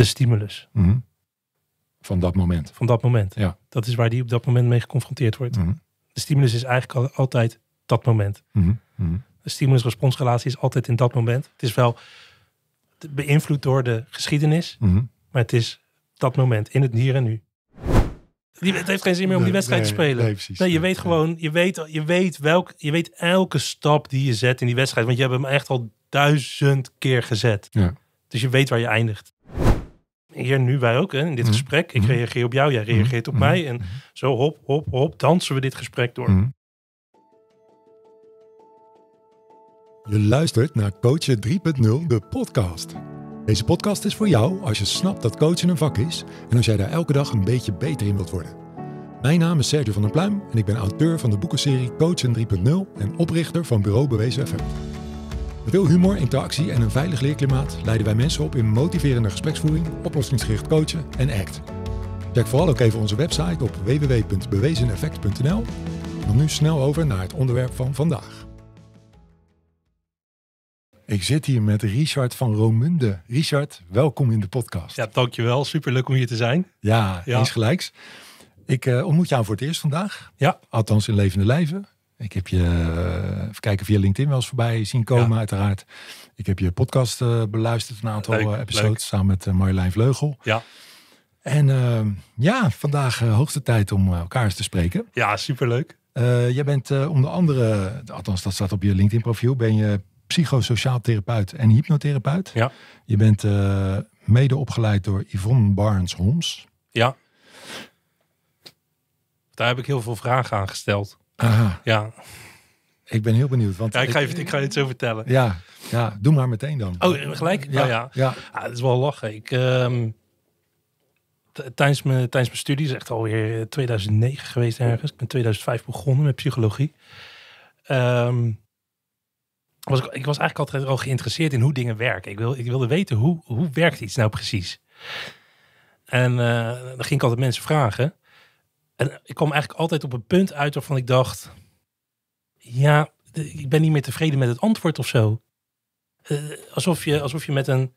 de stimulus Mhm. Van dat moment. van dat moment. Ja. Dat is waar die op dat moment mee geconfronteerd wordt. Mhm. De stimulus is eigenlijk al- altijd dat moment. Mhm. De stimulus-responsrelatie is altijd in dat moment. Het is wel beïnvloed door de geschiedenis, maar het is dat moment, in het hier en nu. Die- Het heeft geen zin meer om die Nee, wedstrijd te spelen. nee, precies. Nee, je Nee, weet gewoon, je weet, je weet welk, je weet elke stap die je zet in die wedstrijd. Want je hebt hem echt al duizend keer gezet. Ja. Dus je weet waar je eindigt. Hier nu wij ook, hè, in dit Mhm. gesprek. Ik Mhm. reageer op jou, jij reageert op Mhm. mij. En zo hop, hop, hop, dansen we dit gesprek door. Mhm. Je luistert naar Coachen 3.0, de podcast. Deze podcast is voor jou als je snapt dat coachen een vak is en als jij daar elke dag een beetje beter in wilt worden. Mijn naam is Sergio van der Pluim en ik ben auteur van de boekenserie Coachen 3.0 en oprichter van Bureau Bewezen Effect. Met veel humor, interactie en een veilig leerklimaat leiden wij mensen op in motiverende gespreksvoering, oplossingsgericht coachen en ACT. Check vooral ook even onze website op www.bewezeneffect.nl. Dan nu snel over naar het onderwerp van vandaag. Ik zit hier met Richard van Romunde. Richard, welkom in de podcast. Ja, dankjewel. Superleuk om hier te zijn. Ja, Ja. eens gelijks. Ik eh, ontmoet jou voor het eerst vandaag. Ja. Althans in levende lijven. Ik heb je, eh, even kijken, via LinkedIn wel eens voorbij zien komen, Ja. uiteraard. Ik heb je podcast eh, beluisterd, een aantal Leuk, eh, leuk. episodes, samen met Marjolein Vleugel. Ja. En eh, ja, vandaag hoogste tijd om elkaar eens te spreken. Ja, superleuk. Jij bent onder andere, althans dat staat op je LinkedIn profiel, ben je psychosociaal therapeut en hypnotherapeut. Ja. Je bent mede opgeleid door Yvonne Barnes-Holmes. Ja. Daar heb ik heel veel vragen aan gesteld. Aha, Ja, ik ben heel benieuwd. Want ja ik, ga je, ik ga je het zo vertellen. Ja, ja, doe maar meteen dan. Oh, gelijk? ja, Oh, ja. ja. Ah, het is wel lachen. Ik, ehm, tijdens, mijn, tijdens mijn studie, is echt alweer 2009 geweest ergens. Ik ben 2005 begonnen met psychologie. Ehm, was ik, ik was eigenlijk altijd al geïnteresseerd in hoe dingen werken. Ik, wil, ik wilde weten, hoe, hoe werkt iets nou precies? En eh, dan ging ik altijd mensen vragen. En ik kwam eigenlijk altijd op een punt uit waarvan ik dacht... Ja, ik ben niet meer tevreden met het antwoord of zo. Eh, alsof, je, alsof je met een,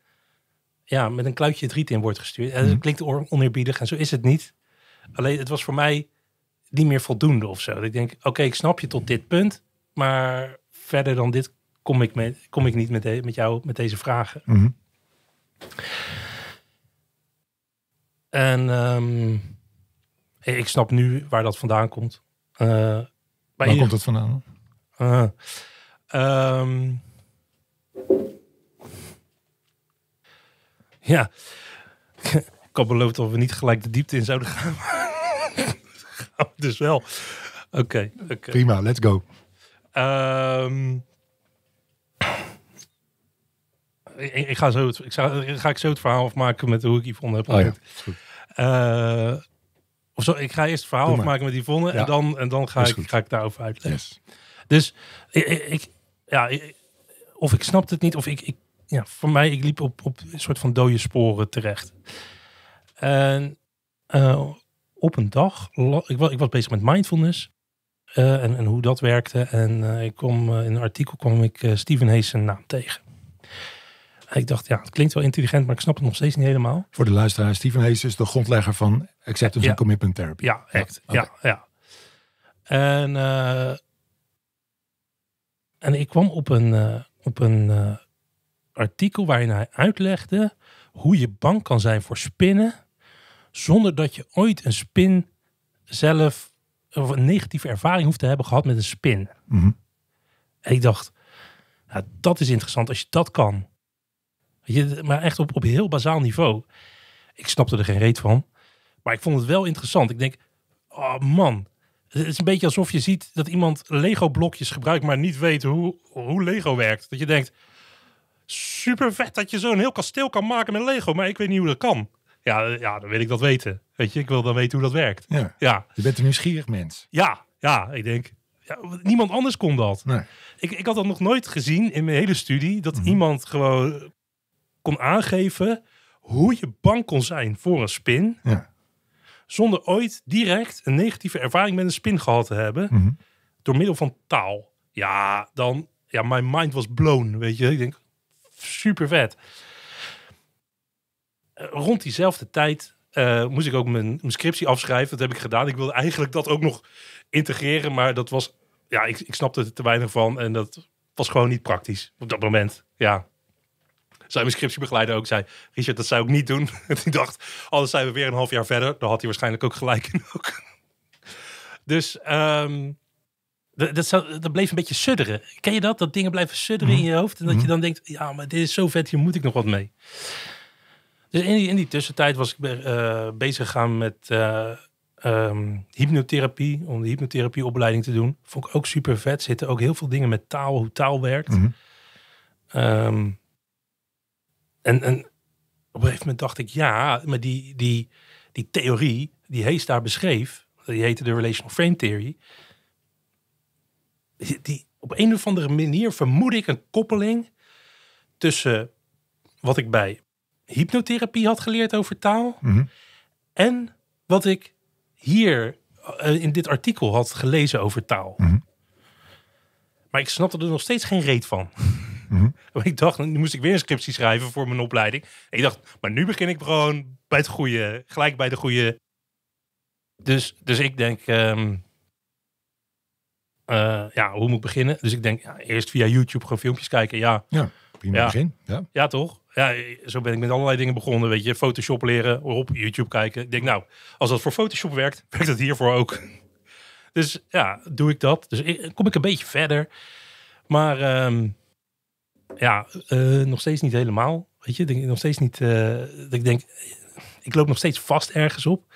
ja, met een kluitje het riet in wordt gestuurd. En Mhm. dat klinkt on- oneerbiedig en zo is het niet. Alleen het was voor mij niet meer voldoende of zo. Dat ik denk, oké, ik snap je tot dit punt. Maar verder dan dit kom ik, met, kom ik niet met, de- met jou met deze vragen. Mhm. En ehm, ik snap nu waar dat vandaan komt. Eh, bij Waar ieder- komt het vandaan? Ah. Ehm. ja. Ik had beloofd dat we niet gelijk de diepte in zouden gaan. Gaan dus wel. Oké. Prima, let's go. Ehm. ik, ik ga zo het, ik ga, ga ik zo het verhaal afmaken met hoe ik Yvonne heb Oh ja, goed. Eh, of zo, ik ga eerst het verhaal Doe maar. afmaken met Yvonne Ja. en dan, en dan ga, ik, ga ik daarover uitleggen. Yes. Dus ik, ja, ik- of ik snapte het niet, of ik, ik ja, voor mij, ik liep op, op een soort van dode sporen terecht. En eh, op een dag, ik was, ik was bezig met mindfulness eh, en, en hoe dat werkte. En eh, ik kwam eh, in een artikel kwam ik Stephen Hayes zijn naam tegen. Ik dacht, ja, het klinkt wel intelligent, maar ik snap het nog steeds niet helemaal. Voor de luisteraar, Stephen Hayes is de grondlegger van Acceptance Ja. and Commitment Therapy. Ja, echt. Ja, ja. En, eh, en ik kwam op een, eh, op een eh, artikel waarin hij uitlegde hoe je bang kan zijn voor spinnen zonder dat je ooit een spin zelf of een negatieve ervaring hoeft te hebben gehad met een spin. Mhm. En ik dacht, nou, dat is interessant als je dat kan. Je, maar echt op, op heel bazaal niveau. Ik snapte er geen reet van. Maar ik vond het wel interessant. Ik denk, oh man. Het is een beetje alsof je ziet dat iemand Lego blokjes gebruikt, maar niet weet hoe, hoe Lego werkt. Dat je denkt, super vet dat je zo'n heel kasteel kan maken met Lego, maar ik weet niet hoe dat kan. Ja, ja, dan wil ik dat weten. Weet je, ik wil dan weten hoe dat werkt. Ja. Ja, Je bent een nieuwsgierig mens. ja, ja, ik denk, ja, niemand anders kon dat. Nee. Ik, ik had dat nog nooit gezien in mijn hele studie. Dat Mhm. iemand gewoon kon aangeven hoe je bang kon zijn voor een spin. Ja. Zonder ooit direct een negatieve ervaring met een spin gehad te hebben. Mhm. Door middel van taal. Ja, dan, ja, mijn mind was blown, weet je. Ik denk, super vet. rond diezelfde tijd eh, moest ik ook mijn, mijn scriptie afschrijven. Dat heb ik gedaan. Ik wilde eigenlijk dat ook nog integreren, maar dat was, ja, ik, ik snapte er te weinig van en dat was gewoon niet praktisch op dat moment. Ja. Zijn mijn scriptiebegeleider ook zei, Richard, dat zou ik niet doen. En ik dacht, anders zijn we weer een half jaar verder. Dan had hij waarschijnlijk ook gelijk in ook. Dus ehm, dat, dat, zou, dat bleef een beetje sudderen. Ken je dat? Dat dingen blijven sudderen in je hoofd. En dat je dan denkt, ja, maar dit is zo vet, hier moet ik nog wat mee. Dus in die, in die tussentijd was ik eh, bezig gegaan met ehm, hypnotherapie. Om de hypnotherapieopleiding te doen. Vond ik ook super vet. Zitten ook heel veel dingen met taal, hoe taal werkt. Mhm. Ehm, en, en op een gegeven moment dacht ik, ja, maar die, die, die theorie die Hayes daar beschreef, die heette de Relational Frame Theory, die, die- op een of andere manier vermoed ik een koppeling tussen wat ik bij hypnotherapie had geleerd over taal Mhm. en wat ik hier eh, in dit artikel had gelezen over taal. Mhm. Maar ik snapte er nog steeds geen reet van. Mhm. Ik dacht, nu moest ik weer een scriptie schrijven voor mijn opleiding. En ik dacht, maar nu begin ik gewoon bij het goede, gelijk bij de goede. Dus, dus ik denk, ehm, eh, ja, hoe moet ik beginnen? Dus ik denk, ja, eerst via YouTube gewoon filmpjes kijken. Ja, Prima Ja. begin. Ja. ja, toch? Ja, zo ben ik met allerlei dingen begonnen. Weet je, Photoshop leren, op YouTube kijken. Ik denk, nou, als dat voor Photoshop werkt, werkt dat hiervoor ook. Dus ja, doe ik dat. Dus ik, kom ik een beetje verder. Maar ehm, ja, eh, nog steeds niet helemaal. Weet je, denk, nog steeds niet. eh, dat ik denk, ik loop nog steeds vast ergens op.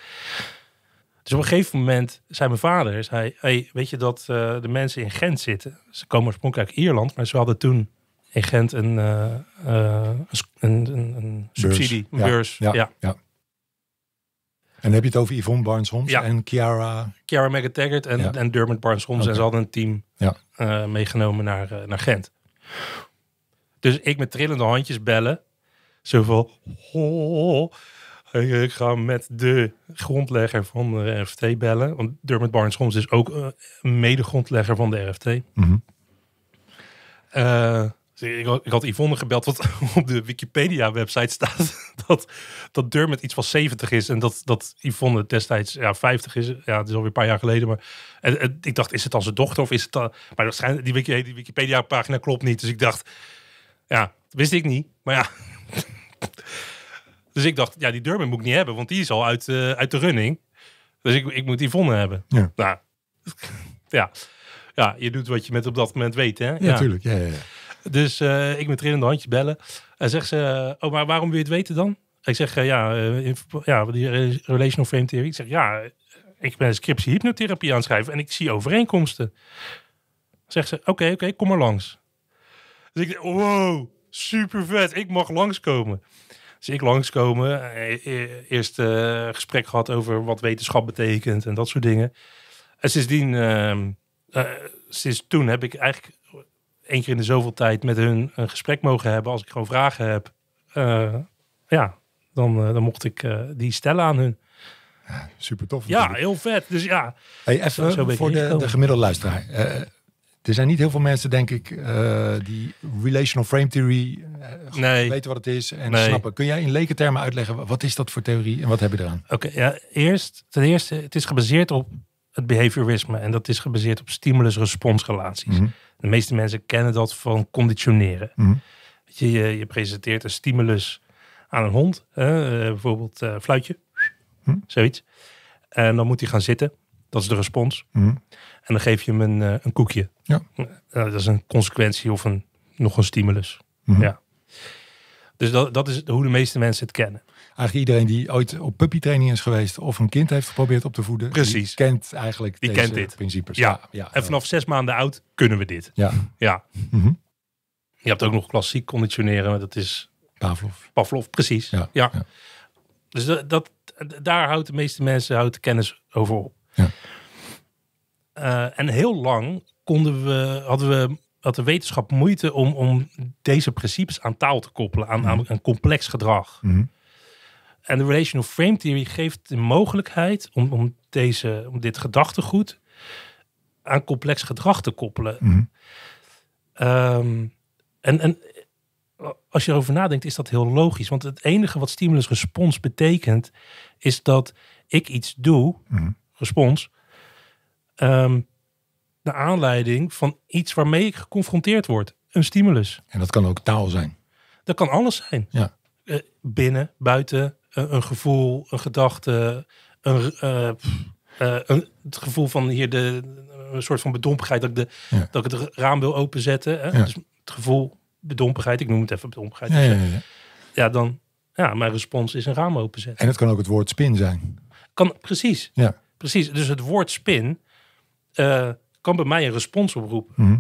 Dus op een gegeven moment zei mijn vader, zei, hey, weet je dat eh, de mensen in Gent zitten? Ze komen oorspronkelijk uit Ierland, maar ze hadden toen in Gent een, eh, een, een, een, subsidie, een beurs. Ja, Ja. ja. En heb je het over Yvonne Barnes-Homs Ja. en Chiara. Chiara McTaggart en, en Dermot Barnes-Holmes. Oké. En ze hadden een team meegenomen naar, naar Gent. Dus ik met trillende handjes bellen. Zo van... "Oh, ik ga met de grondlegger van de RFT bellen. Want Dermot Barnes-Holmes is ook een mede-grondlegger van de RFT. Mhm. Eh, dus ik, had- ik had Yvonne gebeld, wat op de Wikipedia-website staat dat, dat Dermot iets van 70 is en dat, dat Yvonne destijds ja, 50 is. Ja, het is alweer een paar jaar geleden. Maar en, en ik dacht, is het dan zijn dochter of is het dan... Maar waarschijnlijk, die Wikipedia-pagina klopt niet. Dus ik dacht, ja, wist ik niet. Maar ja. dus ik dacht, ja, die Dermot moet ik niet hebben, want die is al uit, eh, uit de running. Dus ik, ik moet Yvonne hebben. Ja. Nou, ja. Ja, je doet wat je met op dat moment weet, hè? Ja, natuurlijk. Ja, ja, ja. Dus eh, ik met trillende handjes bellen. En zegt ze, oh, maar waarom wil je het weten dan? Ik zeg, eh, ja, eh, in- ja, die re- relational frame theory. Ik zeg, ja, eh, ik ben een scriptie hypnotherapie aan het schrijven en ik zie overeenkomsten. Zegt ze, oké, oké, kom maar langs. Dus ik denk, wow, super vet, ik mag langskomen. Dus ik langskomen, eh, eh, eerst eh, gesprek gehad over wat wetenschap betekent en dat soort dingen. En sindsdien, ehm, eh, sinds toen heb ik eigenlijk één keer in de zoveel tijd met hun een gesprek mogen hebben. Als ik gewoon vragen heb, eh, ja, dan, dan mocht ik die stellen aan hun. Super tof. Ja, heel vet. Dus ja, Hey, even Zo- zo voor de, de gemiddelde luisteraar. Er zijn niet heel veel mensen, denk ik, eh, die relational frame theory eh, nee. weten wat het is en Nee. snappen. Kun jij in lekentermen uitleggen, wat is dat voor theorie en wat heb je eraan? Oké, ja, eerst, ten eerste, het is gebaseerd op het behaviorisme. En dat is gebaseerd op stimulus-responsrelaties. Mhm. De meeste mensen kennen dat van conditioneren. Mhm. Weet je, je, je presenteert een stimulus aan een hond. hè, eh, bijvoorbeeld fluitje, Hm. zoiets. En dan moet hij gaan zitten. Dat is de respons. Mhm. En dan geef je hem een, eh, een koekje. Ja. Eh, dat is een consequentie of een, nog een stimulus. Mhm. Ja. Dus dat, dat is hoe de meeste mensen het kennen. Eigenlijk iedereen die ooit op puppytraining is geweest of een kind heeft geprobeerd op te voeden, Precies. die kent eigenlijk Die deze kent dit. principes. Ja. ja, En vanaf zes maanden oud kunnen we dit. ja. Ja. Mhm. Je hebt ook nog klassiek conditioneren. maar Dat is Pavlov. Pavlov, precies. Ja, Ja. ja. Dus dat, dat, daar houdt de meeste mensen houdt de kennis over op. Ja. Eh, en heel lang konden we, hadden we had de wetenschap moeite om, om deze principes aan taal te koppelen, aan, aan een complex gedrag. Mhm. En de relational frame theory geeft de mogelijkheid om, om, deze, om dit gedachtegoed aan complex gedrag te koppelen. Mhm. Ehm, en, en als je erover nadenkt, is dat heel logisch. Want het enige wat stimulus-respons betekent, is dat ik iets doe, Mhm. respons, ehm naar aanleiding van iets waarmee ik geconfronteerd word. Een stimulus. En dat kan ook taal zijn. Dat kan alles zijn. Ja. Eh, binnen, buiten, een, een gevoel, een gedachte, een, eh, eh, een, het gevoel van hier de, een soort van bedompigheid dat ik, de, Ja. dat ik het raam wil openzetten. Hè? Ja. Dus het gevoel bedompigheid, ik noem het even bedompigheid. Ja, ja, ja, ja. Ja, dan, ja, mijn respons is een raam openzetten. En het kan ook het woord spin zijn. Kan, precies, Ja. precies. Dus het woord spin eh, kan bij mij een respons oproepen. Mhm.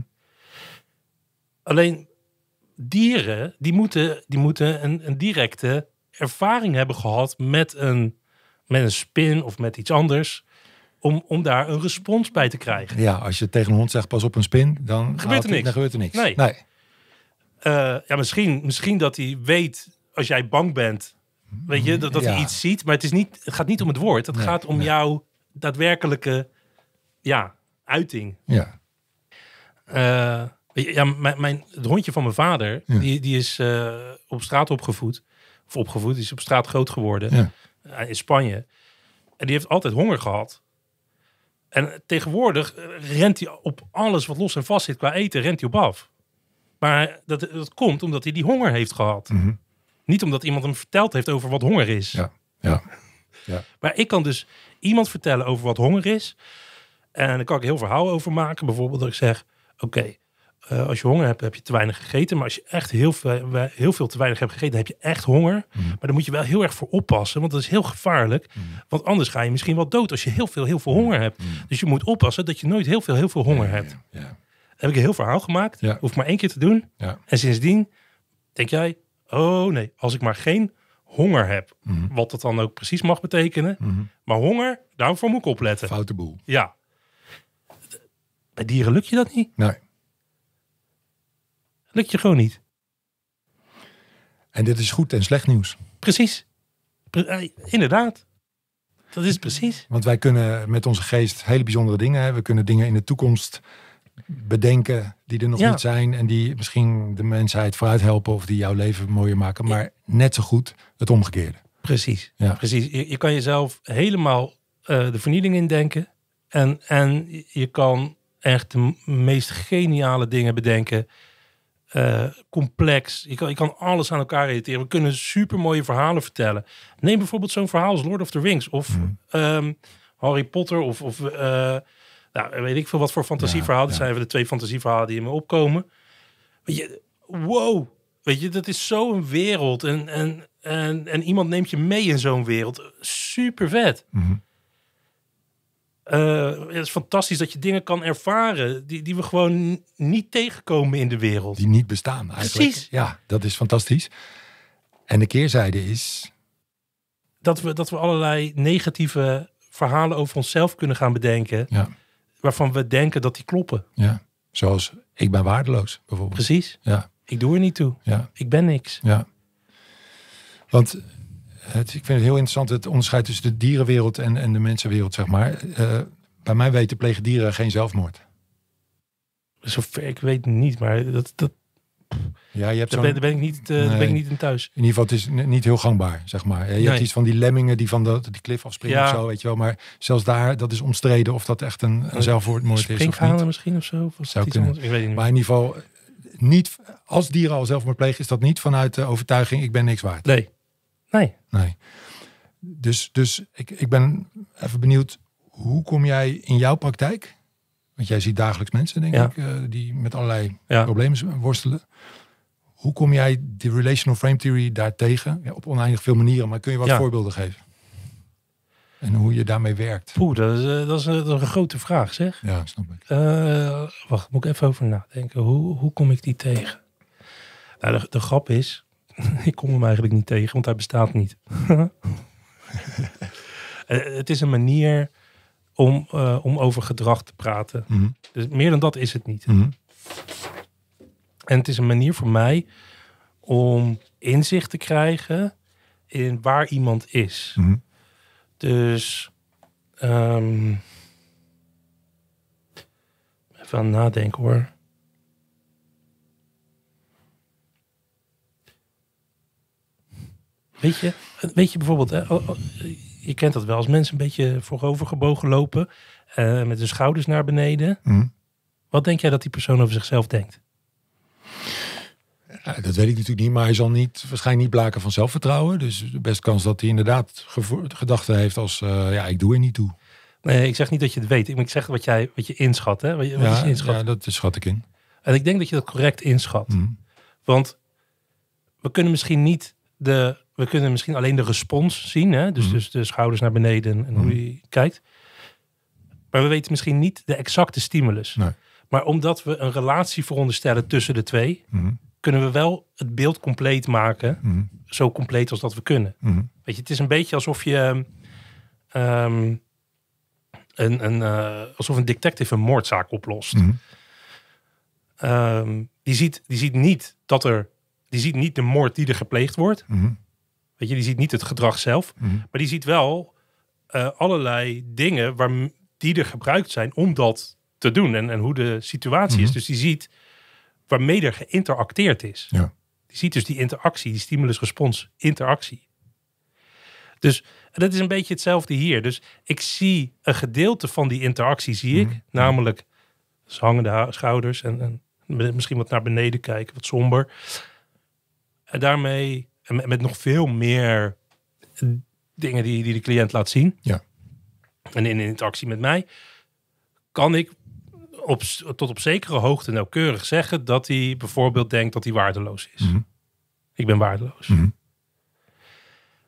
Alleen dieren, die moeten, die moeten een, een directe ervaring hebben gehad met een, met een spin of met iets anders. Om, om daar een respons bij te krijgen. Ja, als je tegen een hond zegt pas op een spin, dan Gebeurt er niks. Dan gebeurt er niks. Nee. nee. Eh, ja, misschien, misschien dat hij weet als jij bang bent. Weet je, dat, dat Ja. hij iets ziet. Maar het, is niet, het gaat niet om het woord. Het Nee, gaat om nee. jouw daadwerkelijke ja, uiting. Ja. Eh, ja, mijn, mijn, het hondje van mijn vader, Ja. die, die is eh, op straat opgevoed. Of opgevoed, die is op straat groot geworden. Ja. in Spanje. En die heeft altijd honger gehad. En tegenwoordig eh, rent hij op alles wat los en vast zit qua eten, rent hij op af. Maar dat, dat komt omdat hij die honger heeft gehad. Mhm. Niet omdat iemand hem verteld heeft over wat honger is. Ja. Ja. Maar ik kan dus iemand vertellen over wat honger is. En daar kan ik heel verhaal over maken. Bijvoorbeeld dat ik zeg, oké, eh, als je honger hebt, heb je te weinig gegeten. Maar als je echt heel veel, heel veel te weinig hebt gegeten, dan heb je echt honger. Mhm. Maar daar moet je wel heel erg voor oppassen, want dat is heel gevaarlijk. Want anders ga je misschien wel dood als je heel veel, heel veel honger hebt. Dus je moet oppassen dat je nooit heel veel, heel veel honger hebt. Mhm. Ja. Heb ik een heel verhaal gemaakt. Ja. Hoef maar één keer te doen. En sindsdien denk jij, oh nee, als ik maar geen honger heb. Mhm. Wat dat dan ook precies mag betekenen. Mhm. Maar honger, daarvoor moet ik opletten. Foute boel. Ja. Bij dieren lukt je dat niet. Nee. Lukt je gewoon niet. En dit is goed en slecht nieuws. Precies. Pre- eh, inderdaad. Dat is precies. Want wij kunnen met onze geest hele bijzondere dingen. Hè. We kunnen dingen in de toekomst bedenken die er nog Ja. niet zijn. En die misschien de mensheid vooruit helpen of die jouw leven mooier maken. Maar net zo goed het omgekeerde. Precies. Ja. Precies. Je, je kan jezelf helemaal eh, de vernieling indenken. En, en je kan echt de meest geniale dingen bedenken. Eh, complex. Je kan, je kan alles aan elkaar relateren. We kunnen super mooie verhalen vertellen. Neem bijvoorbeeld zo'n verhaal als Lord of the Rings. Of ehm, Harry Potter. Of, of eh, nou, weet ik veel wat voor fantasieverhalen. Ja, zijn even de twee fantasieverhalen die in me opkomen. Weet je, wow. Weet je, dat is zo'n wereld. En, en, en, en iemand neemt je mee in zo'n wereld. Super vet. Mhm. Eh, het is fantastisch dat je dingen kan ervaren die, die we gewoon niet tegenkomen in de wereld. Die niet bestaan eigenlijk. Precies. Ja, dat is fantastisch. En de keerzijde is... Dat we, dat we allerlei negatieve verhalen over onszelf kunnen gaan bedenken. Ja, Waarvan we denken dat die kloppen. ja. Zoals ik ben waardeloos bijvoorbeeld. Precies. Ja, Ik doe er niet toe. ja. Ik ben niks. Ja. Want het, ik vind het heel interessant het onderscheid tussen de dierenwereld en, en de mensenwereld, zeg maar. Eh, bij mij weten plegen dieren geen zelfmoord. Zover ik weet niet, maar dat, dat, Ja, je hebt daar, ben, daar ben ik niet, eh, daar ben ik niet in thuis. In ieder geval, het is niet heel gangbaar, zeg maar. Je hebt iets van die lemmingen die van de, die klif afspringen Ja. of zo, weet je wel. Maar zelfs daar, dat is omstreden of dat echt een, een zelfmoord is of niet. misschien of zo? Of Zou kunnen. Ik weet niet. Maar in ieder geval, niet, als dieren al zelfmoord plegen, is dat niet vanuit de overtuiging, ik ben niks waard. Nee. Nee. Nee. Dus, dus ik, ik ben even benieuwd, hoe kom jij in jouw praktijk? Want jij ziet dagelijks mensen, denk Ja. ik, eh, die met allerlei Ja. problemen worstelen. Hoe kom jij de relational frame theory daartegen? Ja, op oneindig veel manieren, maar kun je wat voorbeelden geven? En hoe je daarmee werkt? Poeh, dat is, eh, dat, is, eh, dat is een grote vraag, zeg. Ja, snap ik. Wacht, moet ik even over nadenken. Hoe, hoe kom ik die tegen? Nou, de, de grap is, ik kom hem eigenlijk niet tegen, want hij bestaat niet. Eh, het is een manier om, eh, om over gedrag te praten. Mhm. Dus meer dan dat is het niet. Mhm. En het is een manier voor mij om inzicht te krijgen in waar iemand is. Mhm. Dus ehm, even aan nadenken hoor. Weet je, weet je bijvoorbeeld, hè, oh, oh, je kent dat wel, als mensen een beetje voorover gebogen lopen, eh, met de schouders naar beneden. Mhm. Wat denk jij dat die persoon over zichzelf denkt? Ja, dat weet ik natuurlijk niet, maar hij zal niet, waarschijnlijk niet blaken van zelfvertrouwen. Dus de beste kans dat hij inderdaad gedachten heeft als, eh, ja, ik doe er niet toe. Nee, ik zeg niet dat je het weet. Ik zeg wat, jij, wat je inschat. Hè? Wat je, Ja, inschat. ja, dat schat ik in. En ik denk dat je dat correct inschat. Mhm. Want we kunnen misschien niet de. We kunnen misschien alleen de respons zien. Hè? Dus, Mhm. dus de schouders naar beneden en hoe Mhm. je kijkt. Maar we weten misschien niet de exacte stimulus. Nee. Maar omdat we een relatie veronderstellen tussen de twee, Mhm. kunnen we wel het beeld compleet maken. Zo compleet als dat we kunnen. Weet je, het is een beetje alsof je. ehm, een, een, eh, alsof een detective een moordzaak oplost. Ehm, die, ziet, die ziet niet dat er. Die ziet niet de moord die er gepleegd wordt. Mhm. Weet je, die ziet niet het gedrag zelf. Mhm. Maar die ziet wel eh, allerlei dingen waar, die er gebruikt zijn om dat te doen. En, en hoe de situatie is. Mhm. Dus die ziet waarmee er geïnteracteerd is. Ja. Die ziet dus die interactie, die stimulus-respons interactie. Dus dat is een beetje hetzelfde hier. Dus ik zie een gedeelte van die interactie, zie ik. Mhm. Namelijk dus hangende ha- schouders en, en misschien wat naar beneden kijken, wat somber. En daarmee, en met, nog veel meer dingen die, die de cliënt laat zien. Ja. En in interactie met mij, kan ik op, tot op zekere hoogte nauwkeurig zeggen dat hij bijvoorbeeld denkt dat hij waardeloos is. Mhm. Ik ben waardeloos. Mhm.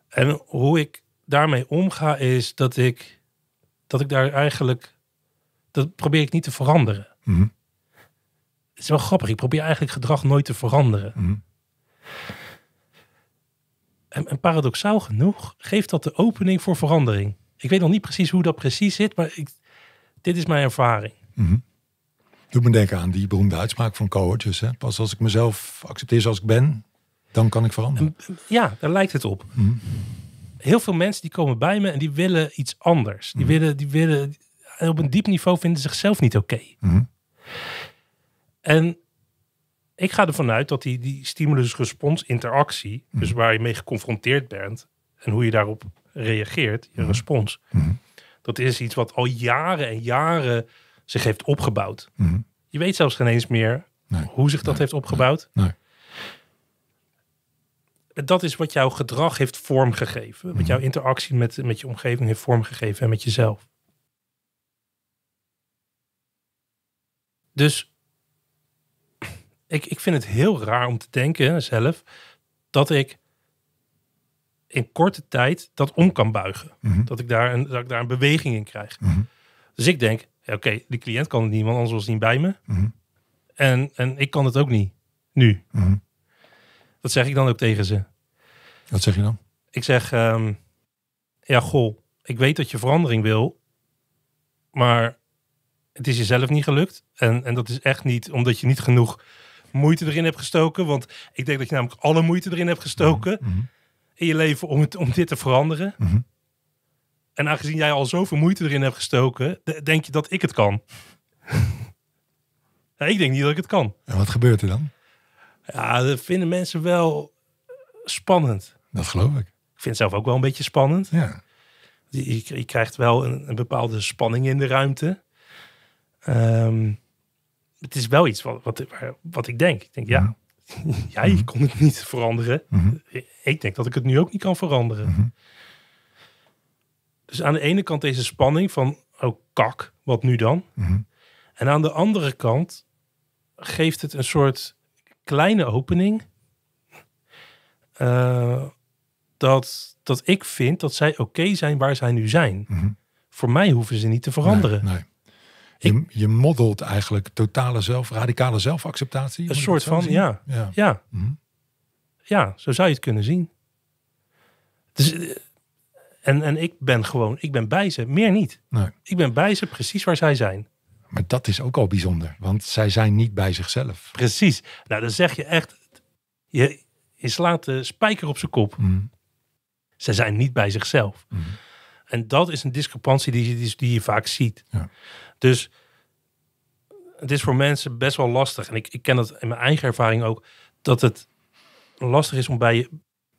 En hoe ik daarmee omga is dat ik, dat ik daar eigenlijk, dat probeer ik niet te veranderen. Mhm. Het is wel grappig, ik probeer eigenlijk gedrag nooit te veranderen. Mhm. En, en paradoxaal genoeg geeft dat de opening voor verandering. Ik weet nog niet precies hoe dat precies zit, maar ik, dit is mijn ervaring. Mhm. Doet me denken aan die beroemde uitspraak van coaches. Hè? Pas als ik mezelf accepteer zoals ik ben, dan kan ik veranderen. En, ja, daar lijkt het op. Mhm. Heel veel mensen die komen bij me en die willen iets anders. Die willen, die willen op een diep niveau vinden zichzelf niet oké. Mhm. En ik ga ervan uit dat die, die stimulus-respons interactie, dus waar je mee geconfronteerd bent en hoe je daarop reageert, je respons, Mhm. dat is iets wat al jaren en jaren zich heeft opgebouwd. Mhm. Je weet zelfs geen eens meer Nee. hoe zich dat heeft opgebouwd. Nee. Dat is wat jouw gedrag heeft vormgegeven. Wat jouw interactie met, met je omgeving heeft vormgegeven en met jezelf. Dus ik, ik vind het heel raar om te denken zelf dat ik in korte tijd dat om kan buigen. Mhm. Dat, ik daar een, dat ik daar een beweging in krijg. Mhm. Dus ik denk, ja, oké, die cliënt kan het niet, want anders was hij niet bij me. Mhm. En, en ik kan het ook niet. Nu. Dat zeg ik dan ook tegen ze. Wat zeg je dan? Ik zeg, ehm, ja, goh, ik weet dat je verandering wil, maar het is jezelf niet gelukt. En, en dat is echt niet omdat je niet genoeg moeite erin hebt gestoken. Want ik denk dat je namelijk alle moeite erin hebt gestoken Mhm. in je leven om, het, om dit te veranderen. Mhm. En aangezien jij al zoveel moeite erin hebt gestoken, de- denk je dat ik het kan. ja, ik denk niet dat ik het kan. En wat gebeurt er dan? Ja, dat vinden mensen wel spannend. Dat geloof ik. Ik vind het zelf ook wel een beetje spannend. Ja. Je, je, je krijgt wel een, een bepaalde spanning in de ruimte. Ehm, het is wel iets wat, wat, wat ik denk. Ik denk, ja, jij kon het niet veranderen. Mhm. Ik denk dat ik het nu ook niet kan veranderen. Mhm. Dus aan de ene kant deze spanning van, oh kak, wat nu dan? Mhm. En aan de andere kant geeft het een soort kleine opening. eh, dat, dat ik vind dat zij oké zijn waar zij nu zijn. Mhm. Voor mij hoeven ze niet te veranderen. Nee, nee. Je, je moddelt eigenlijk totale zelf, radicale zelfacceptatie. Een soort van, zien? ja. ja. Ja, Mhm. ja, zo zou je het kunnen zien. Dus, eh, en, en ik ben gewoon, ik ben bij ze, meer niet. Nee. Ik ben bij ze precies waar zij zijn. Maar dat is ook al bijzonder, want zij zijn niet bij zichzelf. Precies. Nou, dan zeg je echt, je, je slaat de spijker op zijn kop. Mhm. Ze zijn niet bij zichzelf. Mhm. En dat is een discrepantie die, je- die, die je vaak ziet. Ja. Dus het is voor mensen best wel lastig. En ik, ik ken dat in mijn eigen ervaring ook. Dat het lastig is om bij,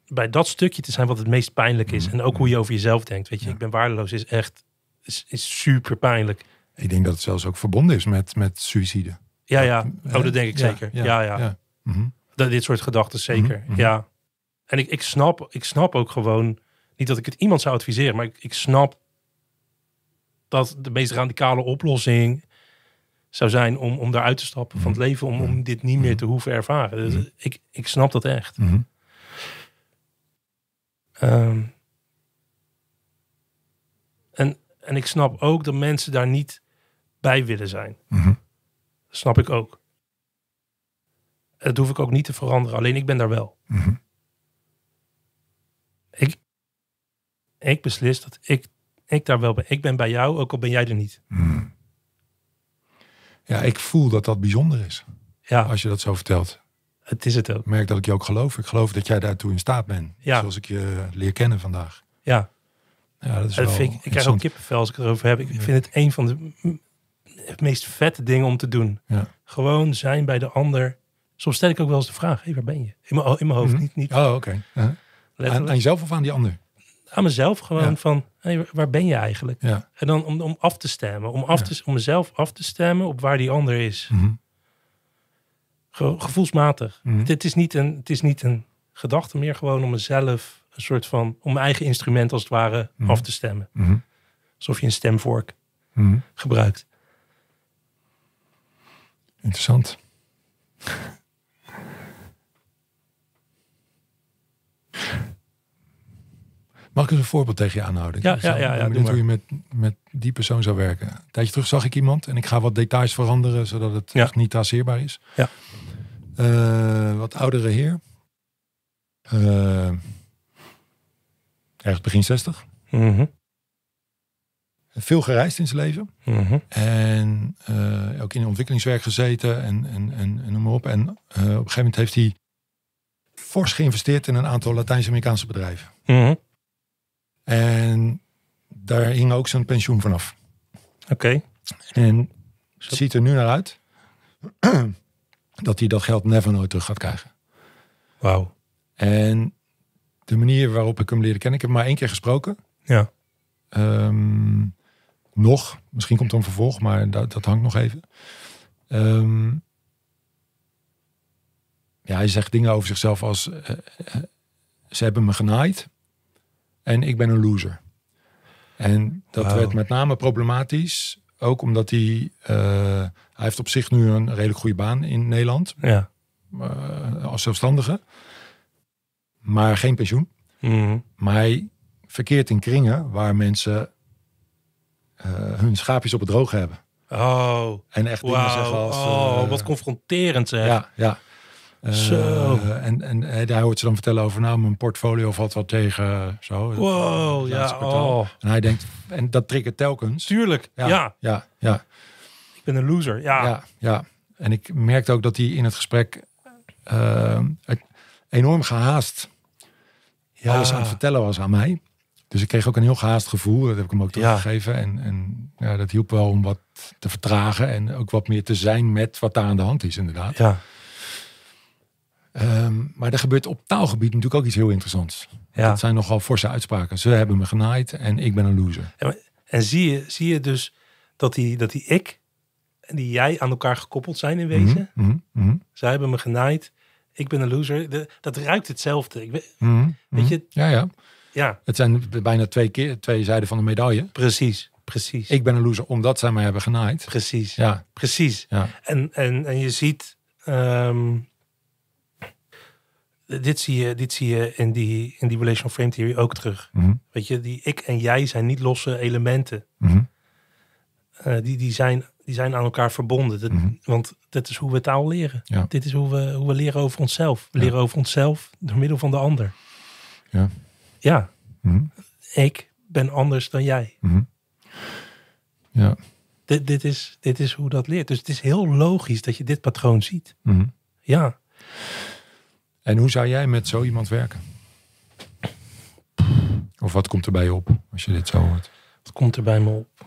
bij dat stukje te zijn wat het meest pijnlijk is. Mhm. En ook hoe je over jezelf denkt. Weet je, Ja. ik ben waardeloos is echt is, is super pijnlijk. Ik denk dat het zelfs ook verbonden is met, met suïcide. Ja, ja. Oh, dat denk ik zeker. Ja, ja. Mhm. Dat, dit soort gedachten zeker. Mhm, mhm. Ja. En ik, ik, snap, ik snap ook gewoon, niet dat ik het iemand zou adviseren, maar ik, ik snap dat de meest radicale oplossing zou zijn om, om daaruit te stappen van het leven, om, om dit niet meer te hoeven ervaren. Dus ik, ik snap dat echt. Mhm. Ehm, en, en ik snap ook dat mensen daar niet bij willen zijn. Mhm. Dat snap ik ook. Dat hoef ik ook niet te veranderen. Alleen ik ben daar wel. Mhm. Ik, ik beslis dat ik, ik daar wel ben. Ik ben bij jou, ook al ben jij er niet. Mhm. Ja, ik voel dat dat bijzonder is. Ja, Als je dat zo vertelt. het is het ook. Ik merk dat ik je ook geloof. Ik geloof dat jij daartoe in staat bent. Ja. Zoals ik je leer kennen vandaag. Ja, Ja, dat is dat wel vind ik, ik krijg ook kippenvel als ik het erover heb. Ik Ja. vind het een van de meest vette dingen om te doen. Ja. Gewoon zijn bij de ander. Soms stel ik ook wel eens de vraag, hey, waar ben je? In mijn, in mijn hoofd, Mhm. niet, niet Oh, oké. Uh-huh. Aan, aan jezelf of aan die ander? Aan mezelf gewoon Ja. van, hey, waar ben je eigenlijk? Ja. En dan om, om af te stemmen. Om, af te, om mezelf af te stemmen op waar die ander is. Mhm. Ge- gevoelsmatig. Mhm. Het, het is niet een, het is niet een gedachte meer gewoon om mezelf een soort van, om mijn eigen instrument als het ware Mhm. af te stemmen. Alsof je een stemvork gebruikt. Interessant. Mag ik eens een voorbeeld tegen je aanhouden? Ja, ja, ja, ja, doe hoe je met, met die persoon zou werken. Een tijdje terug zag ik iemand en ik ga wat details veranderen, zodat het Ja. echt niet traceerbaar is. Ja. Eh, wat oudere heer. Eh, ergens begin 60. Mhm. Veel gereisd in zijn leven. Mhm. En eh, ook in ontwikkelingswerk gezeten en, en, en, en noem maar op. En op een gegeven moment heeft hij fors geïnvesteerd in een aantal Latijns-Amerikaanse bedrijven. Mhm. En daar hing ook zijn pensioen vanaf. Oké. En het ziet er nu naar uit dat hij dat geld never nooit terug gaat krijgen. Wauw. En de manier waarop ik hem leerde kennen, ik heb hem maar één keer gesproken. Ja. Ehm, nog, misschien komt er een vervolg, maar dat, dat hangt nog even. Ehm, ja, hij zegt dingen over zichzelf als: eh, eh, ze hebben me genaaid en ik ben een loser. En dat werd met name problematisch, ook omdat hij, eh, hij heeft op zich nu een redelijk goede baan in Nederland Ja. eh, als zelfstandige, maar geen pensioen. Mhm. Maar hij verkeert in kringen waar mensen eh, hun schaapjes op het droog hebben. Oh. En echt dingen zeggen als... Oh, wat confronterend zeg. Ja, ja. Eh, Zo. En, en hij hij hoort ze dan vertellen over, nou, mijn portfolio valt wat tegen. Zo. Wow. Ja. Oh. En hij denkt, en dat triggert telkens. Tuurlijk. Ja. Ja, ja, ja, Ik ben een loser. Ja. ja, ja. En ik merkte ook dat hij in het gesprek eh, het enorm gehaast Ja. alles aan het vertellen was aan mij. Dus ik kreeg ook een heel gehaast gevoel. Dat heb ik hem ook Ja. teruggegeven. En, en ja, dat hielp wel om wat te vertragen. En ook wat meer te zijn met wat daar aan de hand is, inderdaad. Ja. Ehm, maar er gebeurt op taalgebied natuurlijk ook iets heel interessants. Ja. Dat zijn nogal forse uitspraken. Ze hebben me genaaid en ik ben een loser. En zie je, zie je dus dat die, dat die ik en die jij aan elkaar gekoppeld zijn in wezen. Mhm, mhm, mhm, Zij hebben me genaaid. Ik ben een loser. De, dat ruikt hetzelfde. Ik weet, mhm, Weet je- Ja, ja. ja, Het zijn bijna twee, keer, twee zijden van de medaille. precies. Precies. Ik ben een loser omdat zij mij hebben genaaid. precies. Ja, Precies. ja. En, en, en je ziet. ehm, dit, zie je, dit zie je in die, in die relational frame theory ook terug. Mhm, Weet je, die ik en jij zijn niet losse elementen. mhm, Eh, die, die, zijn, die zijn aan elkaar verbonden. Dat, Mhm. Want dat is hoe we taal leren. Ja. Dit is hoe we, hoe we leren over onszelf. We Ja. leren over onszelf door middel van de ander. Ja. Ja, ik ben anders dan jij. Ja. Dit, dit, is, dit is hoe dat leert. Dus het is heel logisch dat je dit patroon ziet. Ja. En hoe zou jij met zo iemand werken? Of wat komt er bij je op als je dit zo hoort? Wat komt er bij me op?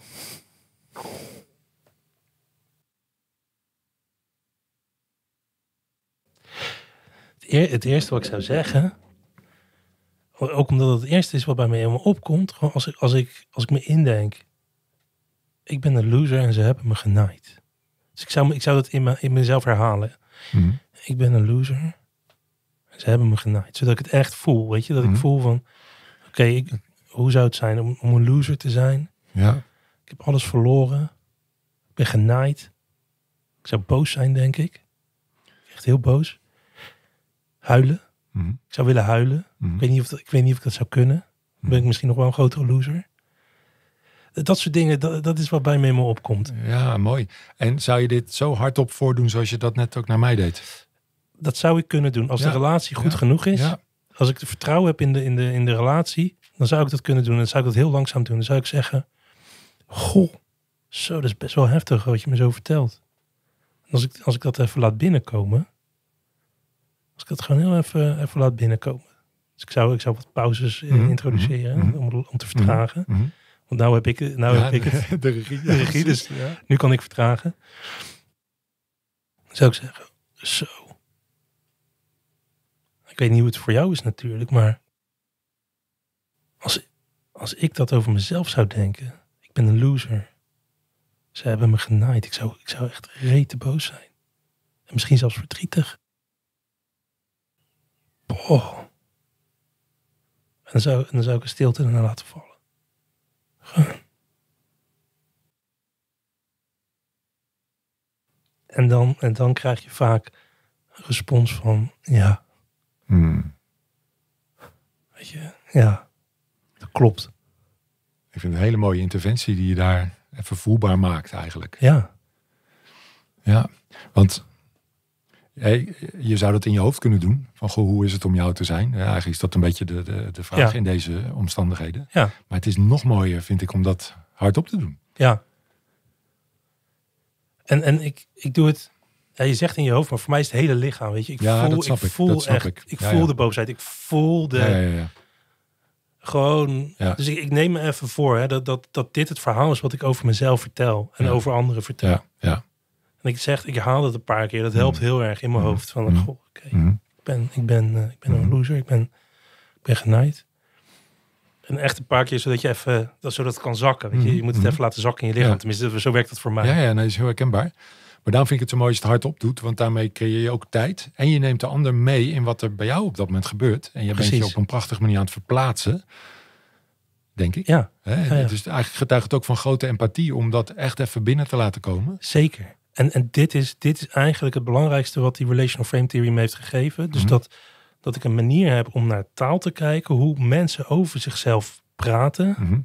Het, eer- het eerste wat ik zou zeggen Ook omdat het het eerste is wat bij me helemaal opkomt. Gewoon als ik, als ik, als ik me indenk. Ik ben een loser en ze hebben me genaaid. Dus ik zou, ik zou dat in, me, in mezelf herhalen. Mhm. Ik ben een loser. Ze hebben me genaaid. Zodat ik het echt voel. Weet je, dat Mhm. ik voel van... Oké, hoe zou het zijn om, om een loser te zijn? Ja. Ik heb alles verloren. Ik ben genaaid. Ik zou boos zijn, denk ik. Echt heel boos. Huilen. Mhm. Ik zou willen huilen. Mhm. Ik weet niet of, dat, ik weet niet of ik dat zou kunnen. Dan ben ik misschien nog wel een grotere loser. Dat soort dingen, dat, dat is wat bij me helemaal opkomt. Ja, mooi. En zou je dit zo hardop voordoen zoals je dat net ook naar mij deed? Dat zou ik kunnen doen. Als Ja. de relatie goed Ja. genoeg is. Ja. Als ik de vertrouwen heb in de, in, de, in de relatie. Dan zou ik dat kunnen doen. Dan zou ik dat heel langzaam doen. Dan zou ik zeggen. Goh, zo, dat is best wel heftig wat je me zo vertelt. En Als ik, als ik dat even laat binnenkomen. Als ik dat gewoon heel even, even laat binnenkomen. Dus ik zou, ik zou wat pauzes eh, Mhm, introduceren. mhm, om, om te vertragen. Mhm. Want nou heb ik, nou Ja, heb ik het. de, de regie. de regie, dus- Ja. Nu kan ik vertragen. Dan zou ik zeggen, zo. Ik weet niet hoe het voor jou is natuurlijk, maar als, als ik dat over mezelf zou denken, ik ben een loser. Ze hebben me genaaid. Ik zou, ik zou echt rete boos zijn. En misschien zelfs verdrietig. Boah. En dan zou, en dan zou ik een stilte ernaar laten vallen. En dan, en dan krijg je vaak een respons van, ja, Hmm. weet je, ja, dat klopt. Ik vind het een hele mooie interventie die je daar even voelbaar maakt eigenlijk. Ja, Ja, want hey, je zou dat in je hoofd kunnen doen. Van goh, hoe is het om jou te zijn? Ja, eigenlijk is dat een beetje de, de, de vraag Ja. in deze omstandigheden. ja, Maar het is nog mooier, vind ik, om dat hardop te doen. ja. En, en ik, ik doe het, ja, je zegt in je hoofd, maar voor mij is het hele lichaam, weet je. Ik Ja, voel, dat ik ik, voel dat echt, ik. ik Ja, voel ja. de boosheid, ik voel de, Ja, ja, ja. gewoon, dus ik, ik neem me even voor hè, dat, dat, dat dit het verhaal is wat ik over mezelf vertel en over anderen vertel. ja, ja. En ik zeg, ik haal het een paar keer, dat helpt heel erg in mijn Mm. hoofd. Van, Mm. goh, oké, ik ben, ik ben, eh, ik ben een loser, ik ben, ik ben genaaid. En echt een paar keer, zodat je even, dat, zodat het kan zakken. Weet je? Je moet het even laten zakken in je lichaam. Tenminste, zo werkt dat voor mij. Ja, ja, nee, dat is heel herkenbaar. Maar daarom vind ik het zo mooi als je het hardop doet. Want daarmee creëer je ook tijd. En je neemt de ander mee in wat er bij jou op dat moment gebeurt. En je bent je op een prachtige manier aan het verplaatsen. Denk ik. Ja, Hè? ja. Dus eigenlijk getuigt het ook van grote empathie om dat echt even binnen te laten komen. zeker. En, en dit, is, dit is eigenlijk het belangrijkste wat die relational frame theory me heeft gegeven. Dus Mhm. dat, dat ik een manier heb om naar taal te kijken, hoe mensen over zichzelf praten. Mhm.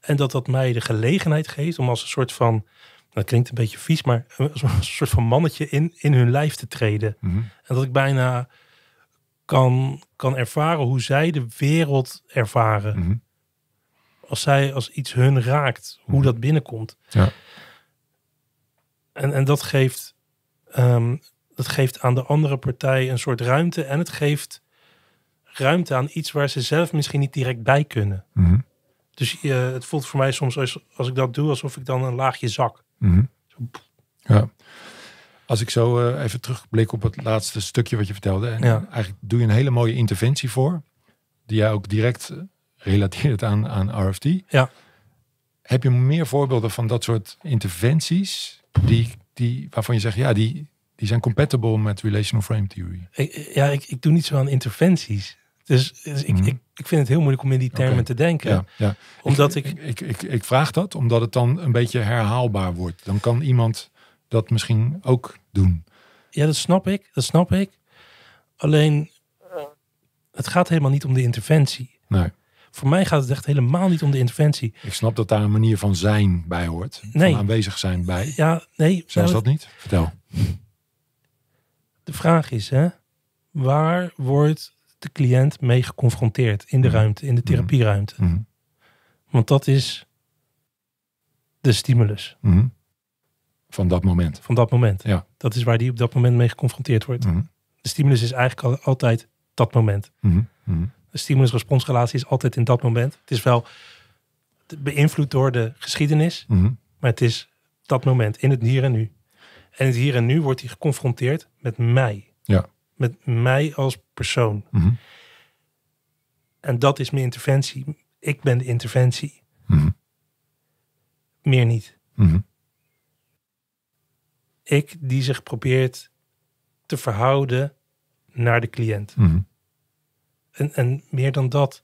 En dat dat mij de gelegenheid geeft om als een soort van, dat klinkt een beetje vies, maar een soort van mannetje in, in hun lijf te treden. Mhm. En dat ik bijna kan, kan ervaren hoe zij de wereld ervaren. Mhm. Als zij, als iets hun raakt, hoe Mhm. dat binnenkomt. Ja. En, en dat geeft, ehm, dat geeft aan de andere partij een soort ruimte. En het geeft ruimte aan iets waar ze zelf misschien niet direct bij kunnen. Dus eh, het voelt voor mij soms als, als ik dat doe, alsof ik dan een laagje zak. Mhm. Zo, Ja. Als ik zo eh, even terugblik op het laatste stukje wat je vertelde. En Ja. Eigenlijk doe je een hele mooie interventie voor. Die jij ook direct eh, relateert aan, aan RFT. Ja. Heb je meer voorbeelden van dat soort interventies die, die, waarvan je zegt, ja, die, die zijn compatible met relational frame theory? Ik, ja, ik, ik doe niet zo aan interventies. Dus, dus ik, Mhm. ik, ik vind het heel moeilijk om in die termen te denken. Ja, ja. Omdat ik, Ik, ik, ik, ik vraag dat omdat het dan een beetje herhaalbaar wordt. Dan kan iemand dat misschien ook doen. Ja, dat snap ik. Dat snap ik. Alleen, het gaat helemaal niet om de interventie. Nee, Voor mij gaat het echt helemaal niet om de interventie. ik snap dat daar een manier van zijn bij hoort. Nee. Van aanwezig zijn bij. Ja, nee. Zelfs nou, dat niet? Vertel. De vraag is, hè, waar wordt de cliënt mee geconfronteerd in de Mhm. ruimte, in de therapieruimte? Mhm. Want dat is de stimulus Mhm. Van dat moment. van dat moment. Ja. Dat is waar die op dat moment mee geconfronteerd wordt. Mhm. De stimulus is eigenlijk al- altijd dat moment. Mhm. Mhm. De stimulus-responsrelatie is altijd in dat moment. Het is wel beïnvloed door de geschiedenis, Mhm. maar het is dat moment in het hier en nu. En in het hier en nu wordt hij geconfronteerd met mij. Ja. Met mij als persoon. Mhm. En dat is mijn interventie. Ik ben de interventie. Mhm. Meer niet. Mhm. Ik die zich probeert te verhouden naar de cliënt. En, en meer dan dat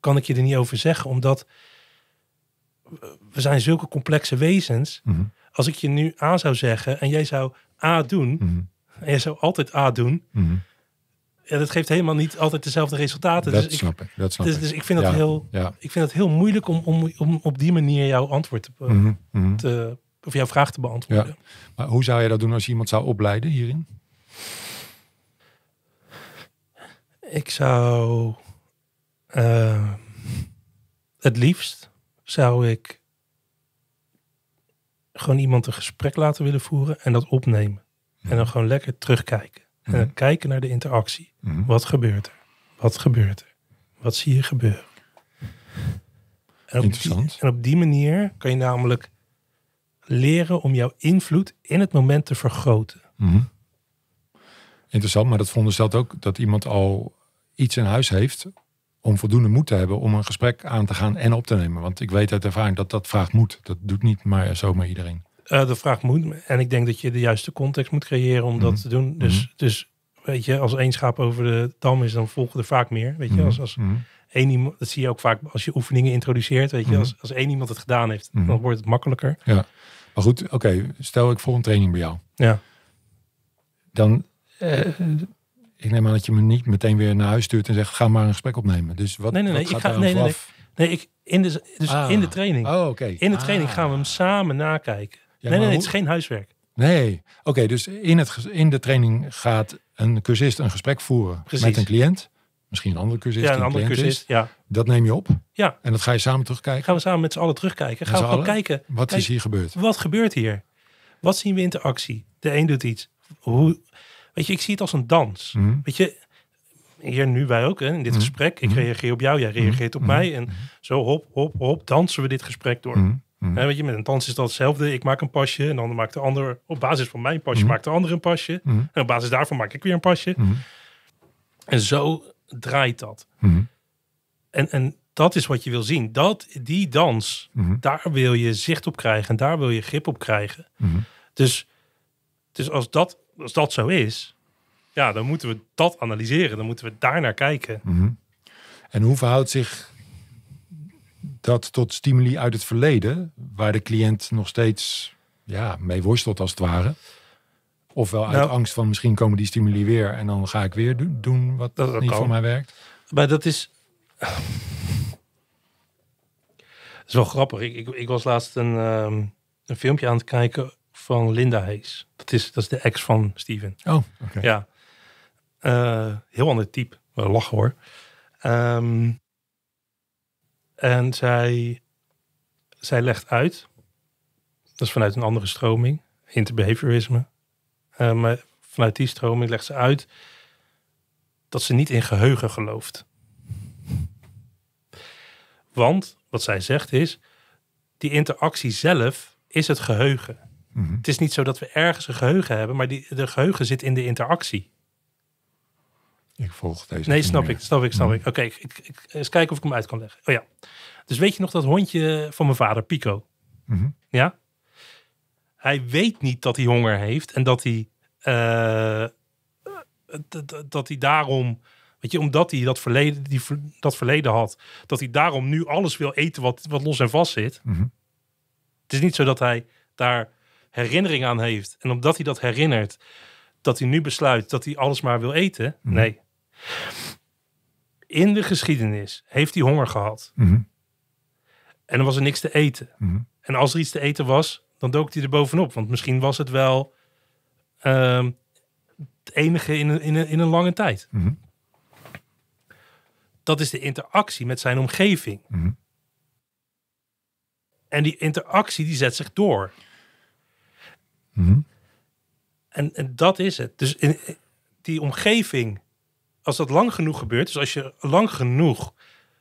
kan ik je er niet over zeggen, omdat we zijn zulke complexe wezens. Als ik je nu A zou zeggen en jij zou A doen. En jij zou altijd A doen, Mhm. ja, dat geeft helemaal niet altijd dezelfde resultaten. Dat dus, ik, snap ik. Dat snap dus, ik. dus ik vind dat heel, Ja. ik vind dat heel moeilijk om, om, om op die manier jouw antwoord te, Mhm. Mhm. te of jouw vraag te beantwoorden. Maar hoe zou je dat doen als je iemand zou opleiden hierin? Ik zou eh, het liefst zou ik gewoon iemand een gesprek laten willen voeren en dat opnemen. En dan gewoon lekker terugkijken. En dan kijken naar de interactie. Mhm. Wat gebeurt er? Wat gebeurt er? Wat zie je gebeuren? En op, die, Interessant. en op die manier kan je namelijk leren om jouw invloed in het moment te vergroten. Mhm. Interessant, maar dat veronderstelt ook dat iemand al iets in huis heeft om voldoende moed te hebben om een gesprek aan te gaan en op te nemen. Want ik weet uit ervaring dat dat vraagt moed. Dat doet niet maar zomaar iedereen. Eh, de vraag moet. En ik denk dat je de juiste context moet creëren om dat Mhm. te doen. Dus, dus weet je, als één schaap over de dam is, dan volgen er vaak meer. Weet je, Mhm. als, als Mhm. één iemand, dat zie je ook vaak als je oefeningen introduceert. Weet je, Mhm. als, als één iemand het gedaan heeft, Mhm. dan wordt het makkelijker. Maar goed, oké, stel ik voor een training bij jou. Ja. Dan, eh, ik neem aan dat je me niet meteen weer naar huis stuurt en zegt, ga maar een gesprek opnemen. Dus wat, Nee, nee, nee, wat ik ga- nee, nee, vooraf? Nee, ik, in de, dus Ah. in de training. Oh, oké. In de training Ah. gaan we hem samen nakijken. Ja, nee, nee, hoe- het is geen huiswerk. Nee, oké, dus in, het, in de training gaat een cursist een gesprek voeren Precies. met een cliënt. Misschien een andere cursist Ja, een andere cursist. Ja. is. Dat neem je op ja, en dat ga je samen terugkijken. gaan we samen met z'n allen terugkijken. Gaan we gewoon allen? kijken, Wat kijk, is hier gebeurd? wat gebeurt hier? Wat zien we in de actie? De een doet iets. Hoe, weet je, ik zie het als een dans. Mhm. Weet je, hier nu wij ook, hè, in dit Mhm. gesprek. Ik Mhm. reageer op jou, jij reageert op mij. En zo hop, hop, hop, dansen we dit gesprek door. Hè, weet je, met een dans is dat hetzelfde. Ik maak een pasje en dan maakt de ander, op basis van mijn pasje, Mhm. maakt de ander een pasje. Mhm. En op basis daarvan maak ik weer een pasje. Mhm. En zo draait dat. En, en dat is wat je wil zien. Dat, die dans, daar wil je zicht op krijgen. En daar wil je grip op krijgen. Dus, dus als, dat, als dat zo is, ja, dan moeten we dat analyseren. Dan moeten we daar naar kijken. En hoe verhoudt zich dat tot stimuli uit het verleden, waar de cliënt nog steeds ja, mee worstelt als het ware? Ofwel uit Nou- angst van misschien komen die stimuli weer en dan ga ik weer doen, doen wat Dat- niet kan. voor mij werkt. Maar dat is. Dat is wel grappig. Ik, ik, ik was laatst een, ehm, een filmpje aan het kijken van Linda Hayes. Dat is, dat is de ex van Steven. Oh, oké. Ja. Eh, heel ander type. Wel lachen hoor. Ehm, en zij, zij legt uit. Dat is vanuit een andere stroming. Interbehaviorisme. Eh, maar vanuit die stroming legt ze uit. Dat ze niet in geheugen gelooft. Want wat zij zegt is. Die interactie zelf is het geheugen. Mhm. Het is niet zo dat we ergens een geheugen hebben, maar die, de geheugen zit in de interactie. Ik volg deze. Nee, snap ik, snap ik, snap Mhm. ik. Oké, ik, ik, ik- eens kijken of ik hem uit kan leggen. Oh ja. Dus weet je nog dat hondje van mijn vader, Pico? Mhm. Ja? Hij weet niet dat hij honger heeft en dat hij, eh, dat- dat- hij daarom, weet je, omdat hij dat verleden, die, dat verleden had, dat hij daarom nu alles wil eten wat, wat los en vast zit. Mhm. Het is niet zo dat hij daar herinnering aan heeft. En omdat hij dat herinnert, dat hij nu besluit dat hij alles maar wil eten. Mhm. Nee. In de geschiedenis heeft hij honger gehad. Mhm. En er was er niks te eten. Mhm. En als er iets te eten was, dan dook hij er bovenop. Want misschien was het wel ehm, het enige in een, in, een, in een lange tijd. Mhm. Dat is de interactie met zijn omgeving. En die interactie die zet zich door. En, en dat is het. Dus in, die omgeving, als dat lang genoeg gebeurt, dus als je lang genoeg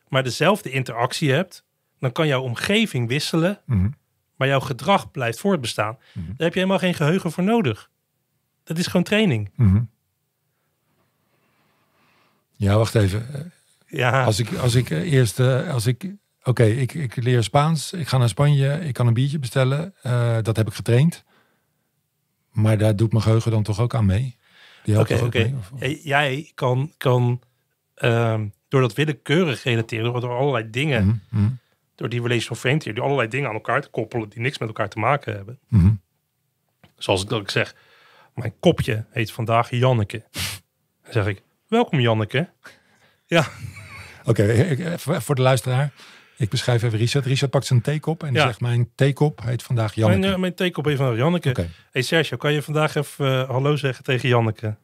maar dezelfde interactie hebt, dan kan jouw omgeving wisselen, Mhm. maar jouw gedrag blijft voortbestaan. Mhm. Daar heb je helemaal geen geheugen voor nodig. Dat is gewoon training. Mhm. Ja, wacht even. Ja, Als ik, als ik eh, eerst, eh, als ik, oké, ik, ik leer Spaans, ik ga naar Spanje, ik kan een biertje bestellen, eh, dat heb ik getraind. Maar daar doet mijn geheugen dan toch ook aan mee? Oké, Jij kan, kan ehm, door dat willekeurig relateren, door allerlei dingen, Mhm, mhm, door die relational frame theory, door allerlei dingen aan elkaar te koppelen die niks met elkaar te maken hebben. mhm. Zoals ik dat ik zeg, mijn kopje heet vandaag Janneke. Dan zeg ik, welkom Janneke. Ja, Oké, voor de luisteraar. Ik beschrijf even Richard. Richard pakt zijn theekop en Ja. zegt mijn theekop heet vandaag Janneke. mijn, eh, mijn theekop heet vandaag Janneke. Hey Sergio, kan je vandaag even eh, hallo zeggen tegen Janneke?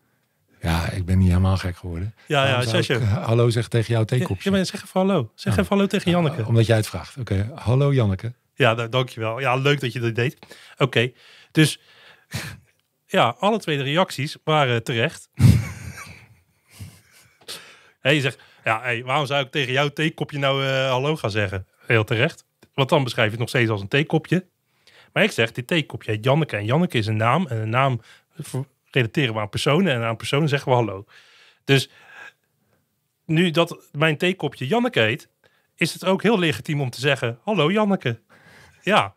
Ja, ik ben niet helemaal gek geworden. Ja, ja, Sergio. eh, hallo zeg tegen jouw Ja, theekopje. ja, maar zeg even hallo. Zeg Oh. even hallo tegen Janneke. Uh, omdat jij het vraagt. Oké, hallo Janneke. Ja, da- dankjewel. Ja, leuk dat je dat deed. Oké, dus ja, alle twee de reacties waren terecht. hey, je zegt, ja, waarom zou ik tegen jouw theekopje nou eh, hallo gaan zeggen? Heel terecht. Want dan beschrijf je het nog steeds als een theekopje. Maar ik zeg, dit theekopje heet Janneke. En Janneke is een naam. En een naam relateren we aan personen. En aan personen zeggen we hallo. Dus nu dat mijn theekopje Janneke heet, is het ook heel legitiem om te zeggen, hallo Janneke. Ja.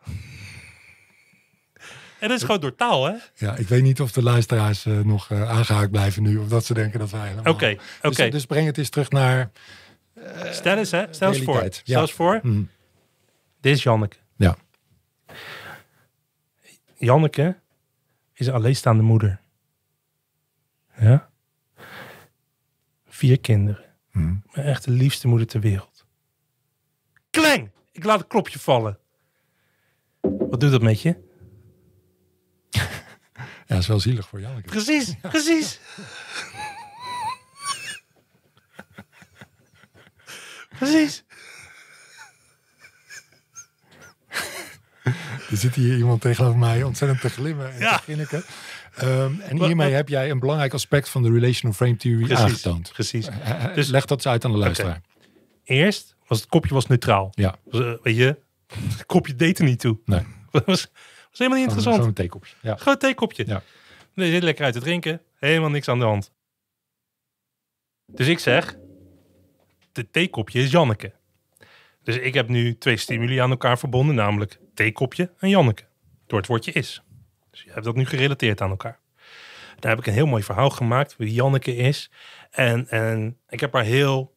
En dat is gewoon door taal, hè? Oké, Ja, ik weet niet of de luisteraars eh, nog eh, aangehaakt blijven nu. Of dat ze denken dat wij helemaal... oké. Dus, dus breng het eens terug naar... Stel eens, hè? Stel eens voor. Stel eens voor. Mhm. Dit is Janneke. Ja. Janneke is een alleenstaande moeder. Ja? Vier kinderen. Mhm. Mijn echt de liefste moeder ter wereld. Kleng! Ik laat het klopje vallen. Wat doet dat met je? Ja, is wel zielig voor Janneke. Precies, precies. precies. Er zit hier iemand tegenover mij ontzettend te glimmen en Ja. te grinniken. Ehm, en hiermee heb jij een belangrijk aspect van de relational frame theory Precies. aangetoond. Precies. Eh, eh, Dus- Leg dat eens uit aan de luisteraar. Eerst was het kopje was neutraal. Ja, Was, eh, weet je, het kopje deed er niet toe. nee. was, was helemaal niet interessant. Zo'n theekopje. Ja. Gewoon een theekopje. Ja. Nee, zit lekker uit te drinken. Helemaal niks aan de hand. Dus ik zeg, de theekopje is Janneke. Dus ik heb nu twee stimuli aan elkaar verbonden, namelijk theekopje en Janneke. Door het woordje is. Dus je hebt dat nu gerelateerd aan elkaar. Daar heb ik een heel mooi verhaal gemaakt wie Janneke is. En, en ik heb haar heel,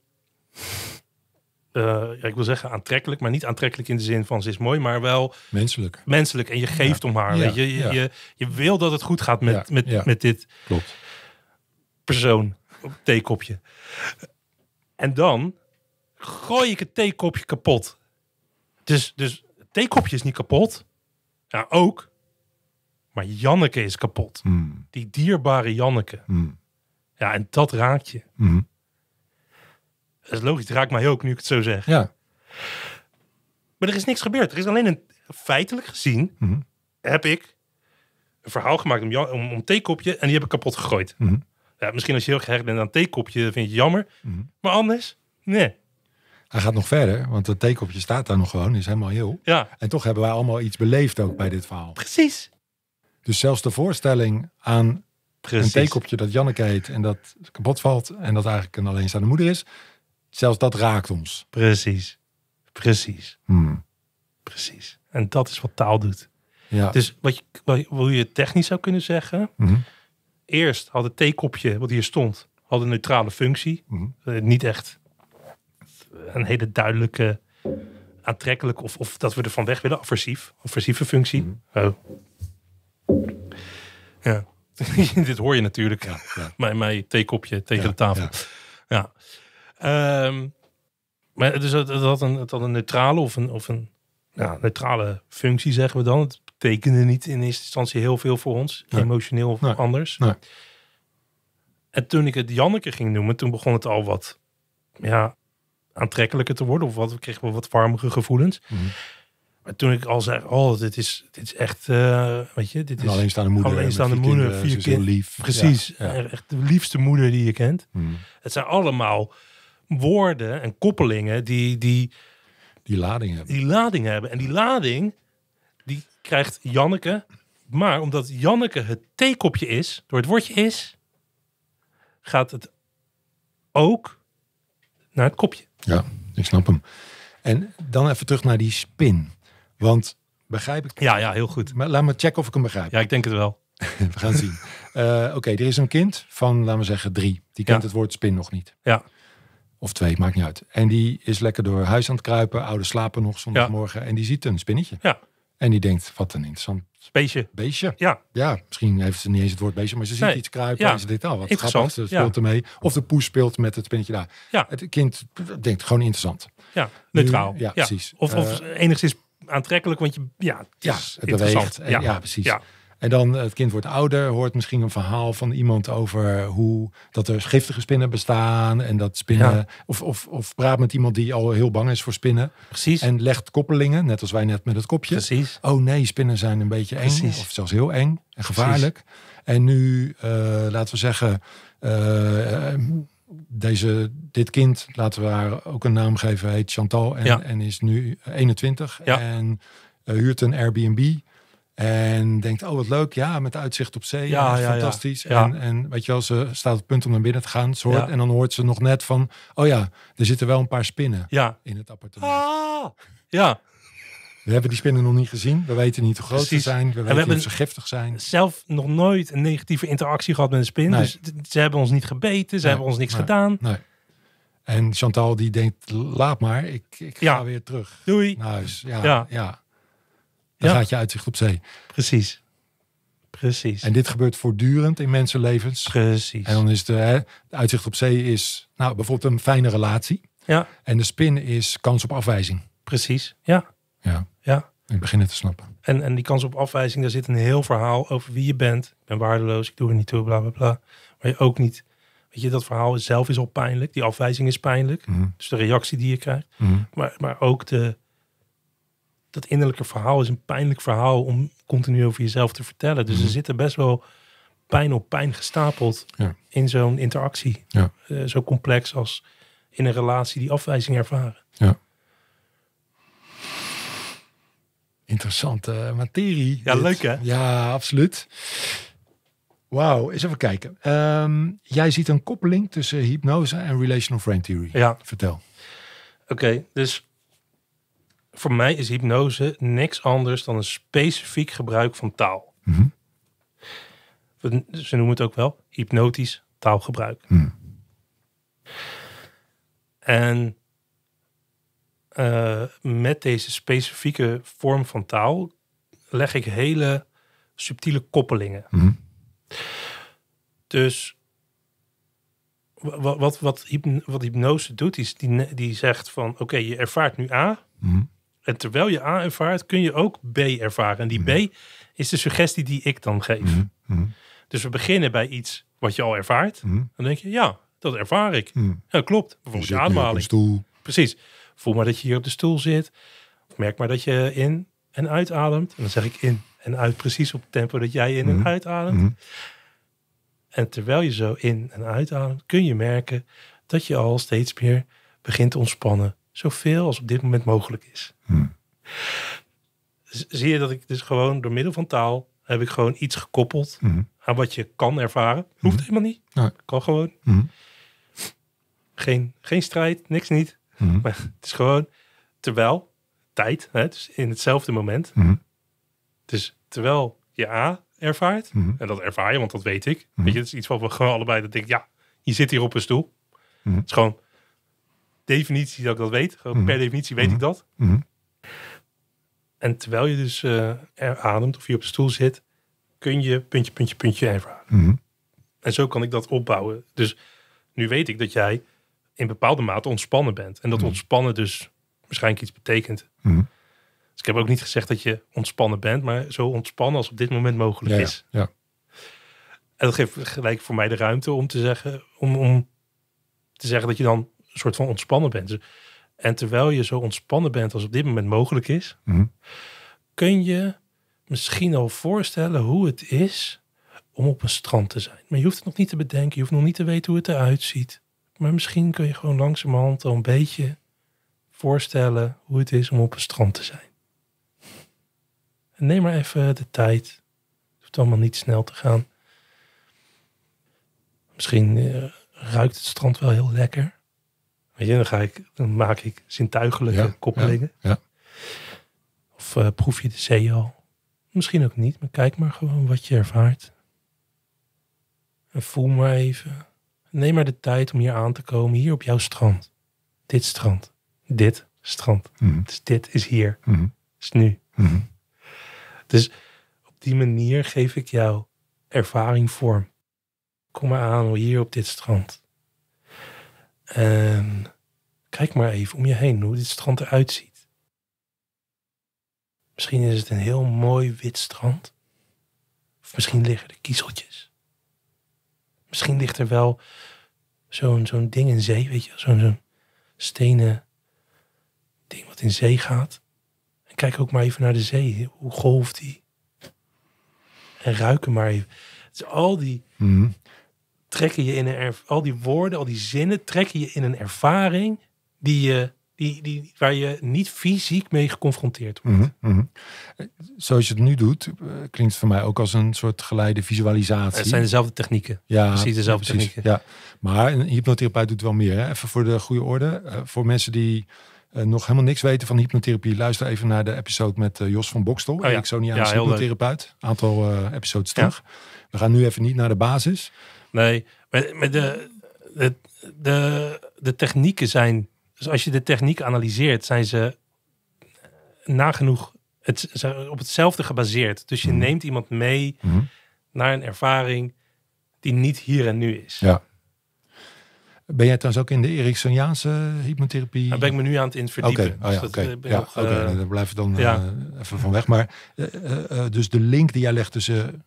eh, ja, ik wil zeggen aantrekkelijk, maar niet aantrekkelijk in de zin van ze is mooi, maar wel Menselijk. menselijk en je geeft om haar. Ja, Weet je? Je, je, je wil dat het goed gaat met, met, met dit Klopt. persoon op theekopje. En dan gooi ik het theekopje kapot. Dus, dus het theekopje is niet kapot. Ja, ook. Maar Janneke is kapot. Mm, Die dierbare Janneke. mm, Ja, en dat raakt je. mm. Dat is logisch, het raakt mij ook nu ik het zo zeg. Ja. Maar er is niks gebeurd. Er is alleen een feitelijk gezien Mhm. heb ik een verhaal gemaakt om, Jan- om, om theekopje en die heb ik kapot gegooid. Mhm. Ja, misschien als je heel gehecht bent aan theekopje, vind je het jammer. Mhm. Maar anders, nee. Hij gaat nog verder, want het theekopje staat daar nog gewoon, is helemaal heel. Ja, En toch hebben wij allemaal iets beleefd ook bij dit verhaal. precies. Dus zelfs de voorstelling aan een theekopje dat Janneke heet en dat kapot valt en dat eigenlijk een alleenstaande moeder is, zelfs dat raakt ons. Precies. Precies. Hmm. Precies. En dat is wat taal doet. Ja. Dus wat je, wat, hoe je technisch zou kunnen zeggen. Mhm. Eerst had het theekopje, wat hier stond, had een neutrale functie. Mhm. Eh, niet echt een hele duidelijke, aantrekkelijk of, of dat we er van weg willen. Aversief. Aversieve functie. Oh. Ja. Dit hoor je natuurlijk. Ja, ja. Mijn, mijn theekopje tegen Ja, de tafel. ja. Ehm, maar dus het, het, had een, het had een neutrale of een, of een ja, neutrale functie, zeggen we dan. Het betekende niet in eerste instantie heel veel voor ons. Nee. Emotioneel of Nee. anders. Nee. En toen ik het Janneke ging noemen, toen begon het al wat ja, aantrekkelijker te worden. Of wat, we kregen we wat warmere gevoelens. Mhm. Maar toen ik al zei, oh, dit is, dit is echt, eh, weet je, dit is alleenstaande moeder. alleenstaande vier moeder, kinderen, vier ze is heel kind- lief. Precies, Ja, ja. echt de liefste moeder die je kent. Mhm. Het zijn allemaal woorden en koppelingen die, die Die lading hebben. die lading hebben. En die lading, die krijgt Janneke. Maar omdat Janneke het theekopje is, door het woordje is, gaat het ook naar het kopje. Ja, ik snap hem. En dan even terug naar die spin. Want begrijp ik... Ja, ja, heel goed. Maar laat me checken of ik hem begrijp. Ja, ik denk het wel. We gaan zien. Eh, Oké, er is een kind van, laten we zeggen, drie. Die kent Ja. het woord spin nog niet. Ja. Of twee, maakt niet uit. En die is lekker door huis aan het kruipen. Ouders slapen nog zondagmorgen. En die ziet een spinnetje. Ja. En die denkt, wat een interessant Beestje. beestje. Ja, Ja, misschien heeft ze niet eens het woord beestje, maar ze ziet Nee. iets kruipen Ja. en ze denkt, oh, wat grappig, ze speelt ermee. Of de poes speelt met het spinnetje daar. Ja. Het kind denkt, gewoon interessant. ja. neutraal. Ja, precies. Of, of enigszins aantrekkelijk, want je, ja, het Ja, het interessant. beweegt. En- ja, precies. En dan het kind wordt ouder, hoort misschien een verhaal van iemand over hoe dat er giftige spinnen bestaan en dat spinnen Ja. of, of, of praat met iemand die al heel bang is voor spinnen precies. en legt koppelingen, net als wij net met het kopje. precies. Oh nee, spinnen zijn een beetje eng Precies. of zelfs heel eng en gevaarlijk. En nu eh, laten we zeggen eh, eh, deze, dit kind, laten we haar ook een naam geven, heet Chantal en, Ja. en is nu 21 Ja. en eh, huurt een Airbnb. En denkt, oh wat leuk, ja, met uitzicht op zee. Ja, Ja, fantastisch. Ja. En, en weet je wel, ze staat op het punt om naar binnen te gaan. Ze hoort, Ja. En dan hoort ze nog net van, oh ja, er zitten wel een paar spinnen Ja. in het appartement. Ah, ja. We hebben die spinnen nog niet gezien. We weten niet hoe groot Precies. ze zijn. We weten niet of ze giftig zijn. Zelf nog nooit een negatieve interactie gehad met een spin. Nee. Dus ze hebben ons niet gebeten. Ze Nee, hebben ons niks nee. gedaan. Nee. En Chantal die denkt, laat maar, ik, ik Ja. ga weer terug Doei. naar huis. Ja, Ja. ja. Dan Ja. gaat je uitzicht op zee. Precies. Precies. En dit gebeurt voortdurend in mensenlevens. Precies. En dan is de, hè, de uitzicht op zee is nou, bijvoorbeeld een fijne relatie. Ja, En de spin is kans op afwijzing. precies. Ja, Ja, ja. ik begin het te snappen. En, en die kans op afwijzing, daar zit een heel verhaal over wie je bent. Ik ben waardeloos, ik doe er niet toe, bla bla bla. Maar je ook niet, weet je, dat verhaal zelf is al pijnlijk. Die afwijzing is pijnlijk. Mhm. Dus de reactie die je krijgt. Mhm. Maar, maar ook de, dat innerlijke verhaal is een pijnlijk verhaal om continu over jezelf te vertellen. Dus er zitten best wel pijn op pijn gestapeld Ja. in zo'n interactie. Ja. Eh, zo complex als in een relatie die afwijzing ervaren. Ja. Interessante materie. Ja, dit. leuk, hè? Ja, absoluut. Wauw, eens even kijken. Ehm, jij ziet een koppeling tussen hypnose en relational frame theory. Ja, Vertel. Oké, dus voor mij is hypnose niks anders dan een specifiek gebruik van taal. Mhm. Ze noemen het ook wel hypnotisch taalgebruik. Mhm. En eh, met deze specifieke vorm van taal leg ik hele subtiele koppelingen. Mhm. Dus wa- wa- wat, wat, wat hypnose doet, is die, die zegt van oké, je ervaart nu A. En terwijl je A ervaart, kun je ook B ervaren. En die B is de suggestie die ik dan geef. Mhm. Mhm. Dus we beginnen bij iets wat je al ervaart. Mhm. Dan denk je, ja, dat ervaar ik. Mhm. Ja, klopt. Je Bijvoorbeeld je ademhaling. stoel. Precies. Voel maar dat je hier op de stoel zit. Merk maar dat je in en uitademt. En dan zeg ik in en uit precies op het tempo dat jij in Mhm. en uitademt. Mhm. En terwijl je zo in en uitademt, kun je merken dat je al steeds meer begint te ontspannen. Zoveel als op dit moment mogelijk is. Z- Zie je dat ik dus gewoon door middel van taal heb ik gewoon iets gekoppeld Mhm. aan wat je kan ervaren. Hoeft helemaal niet. Nee. Kan gewoon. Geen, geen strijd, niks niet. Maar het is gewoon terwijl tijd, hè, dus in hetzelfde moment. Dus terwijl je A ervaart, en dat ervaar je, want dat weet ik. Weet je, het is iets wat we gewoon allebei dat denk ja, je zit hier op een stoel. Het is gewoon definitie dat ik dat weet. Gewoon Mhm. per definitie weet Mhm. ik dat. Mhm. En terwijl je dus eh, er ademt of je op de stoel zit, kun je puntje, puntje, puntje ervaren. Mhm. En zo kan ik dat opbouwen. Dus nu weet ik dat jij in bepaalde mate ontspannen bent. En dat Mhm. ontspannen dus waarschijnlijk iets betekent. Mhm. Dus ik heb ook niet gezegd dat je ontspannen bent, maar zo ontspannen als op dit moment mogelijk Ja, is. ja. En dat geeft gelijk voor mij de ruimte om te zeggen, om, om te zeggen dat je dan soort van ontspannen bent. Dus- En terwijl je zo ontspannen bent als op dit moment mogelijk is, Mhm. kun je misschien al voorstellen hoe het is om op een strand te zijn. Maar je hoeft het nog niet te bedenken, je hoeft nog niet te weten hoe het eruit ziet. Maar misschien kun je gewoon langzamerhand al een beetje voorstellen hoe het is om op een strand te zijn. En neem maar even de tijd. Het hoeft allemaal niet snel te gaan. Misschien eh, ruikt het strand wel heel lekker. Weet je, dan, ga ik, dan maak ik zintuigelijke Ja, koppelingen. ja, ja. Of eh, proef je de zee al? Misschien ook niet, maar kijk maar gewoon wat je ervaart. En voel maar even. Neem maar de tijd om hier aan te komen, hier op jouw strand. Dit strand. Dit strand. Mhm, Dus dit is hier. mhm, Is nu. mhm. Dus op die manier geef ik jou ervaring vorm. Kom maar aan hier op dit strand. En kijk maar even om je heen hoe dit strand eruit ziet. Misschien is het een heel mooi wit strand. Of misschien liggen er kiezeltjes. Misschien ligt er wel zo'n zo'n ding in zee, weet je, zo'n zo'n stenen ding wat in zee gaat. En kijk ook maar even naar de zee. Hoe golft die? En ruik hem maar even. Dus al die Mhm. Trekken je in een erv- al die woorden, al die zinnen trekken je in een ervaring die je, die, die, waar je niet fysiek mee geconfronteerd wordt. Mhm, mhm. Zoals je het nu doet, eh, klinkt voor mij ook als een soort geleide visualisatie. Het zijn dezelfde technieken. ja, precies dezelfde technieken. Ja. Maar een hypnotherapeut doet wel meer. Hè? Even voor de goede orde. Eh, voor mensen die eh, nog helemaal niks weten van hypnotherapie, luister even naar de episode met Jos van Bokstel. ja. Ericksoniaans Ja, heel leuk. hypnotherapeut. Aantal eh, episodes terug. We gaan nu even niet naar de basis. Nee, maar, maar de, de, de, de technieken zijn, dus als je de techniek analyseert, zijn ze nagenoeg het, zijn op hetzelfde gebaseerd. Dus je Mhm. neemt iemand mee Mhm. naar een ervaring die niet hier en nu is. Ja. Ben jij trouwens ook in de Ericksoniaanse hypnotherapie? Daar ben ik me nu aan het in Oké, verdiepen. oh ja, Dus eh, Ja, eh, daar blijven we dan ja. eh, even van weg. Maar dus de link die jij legt tussen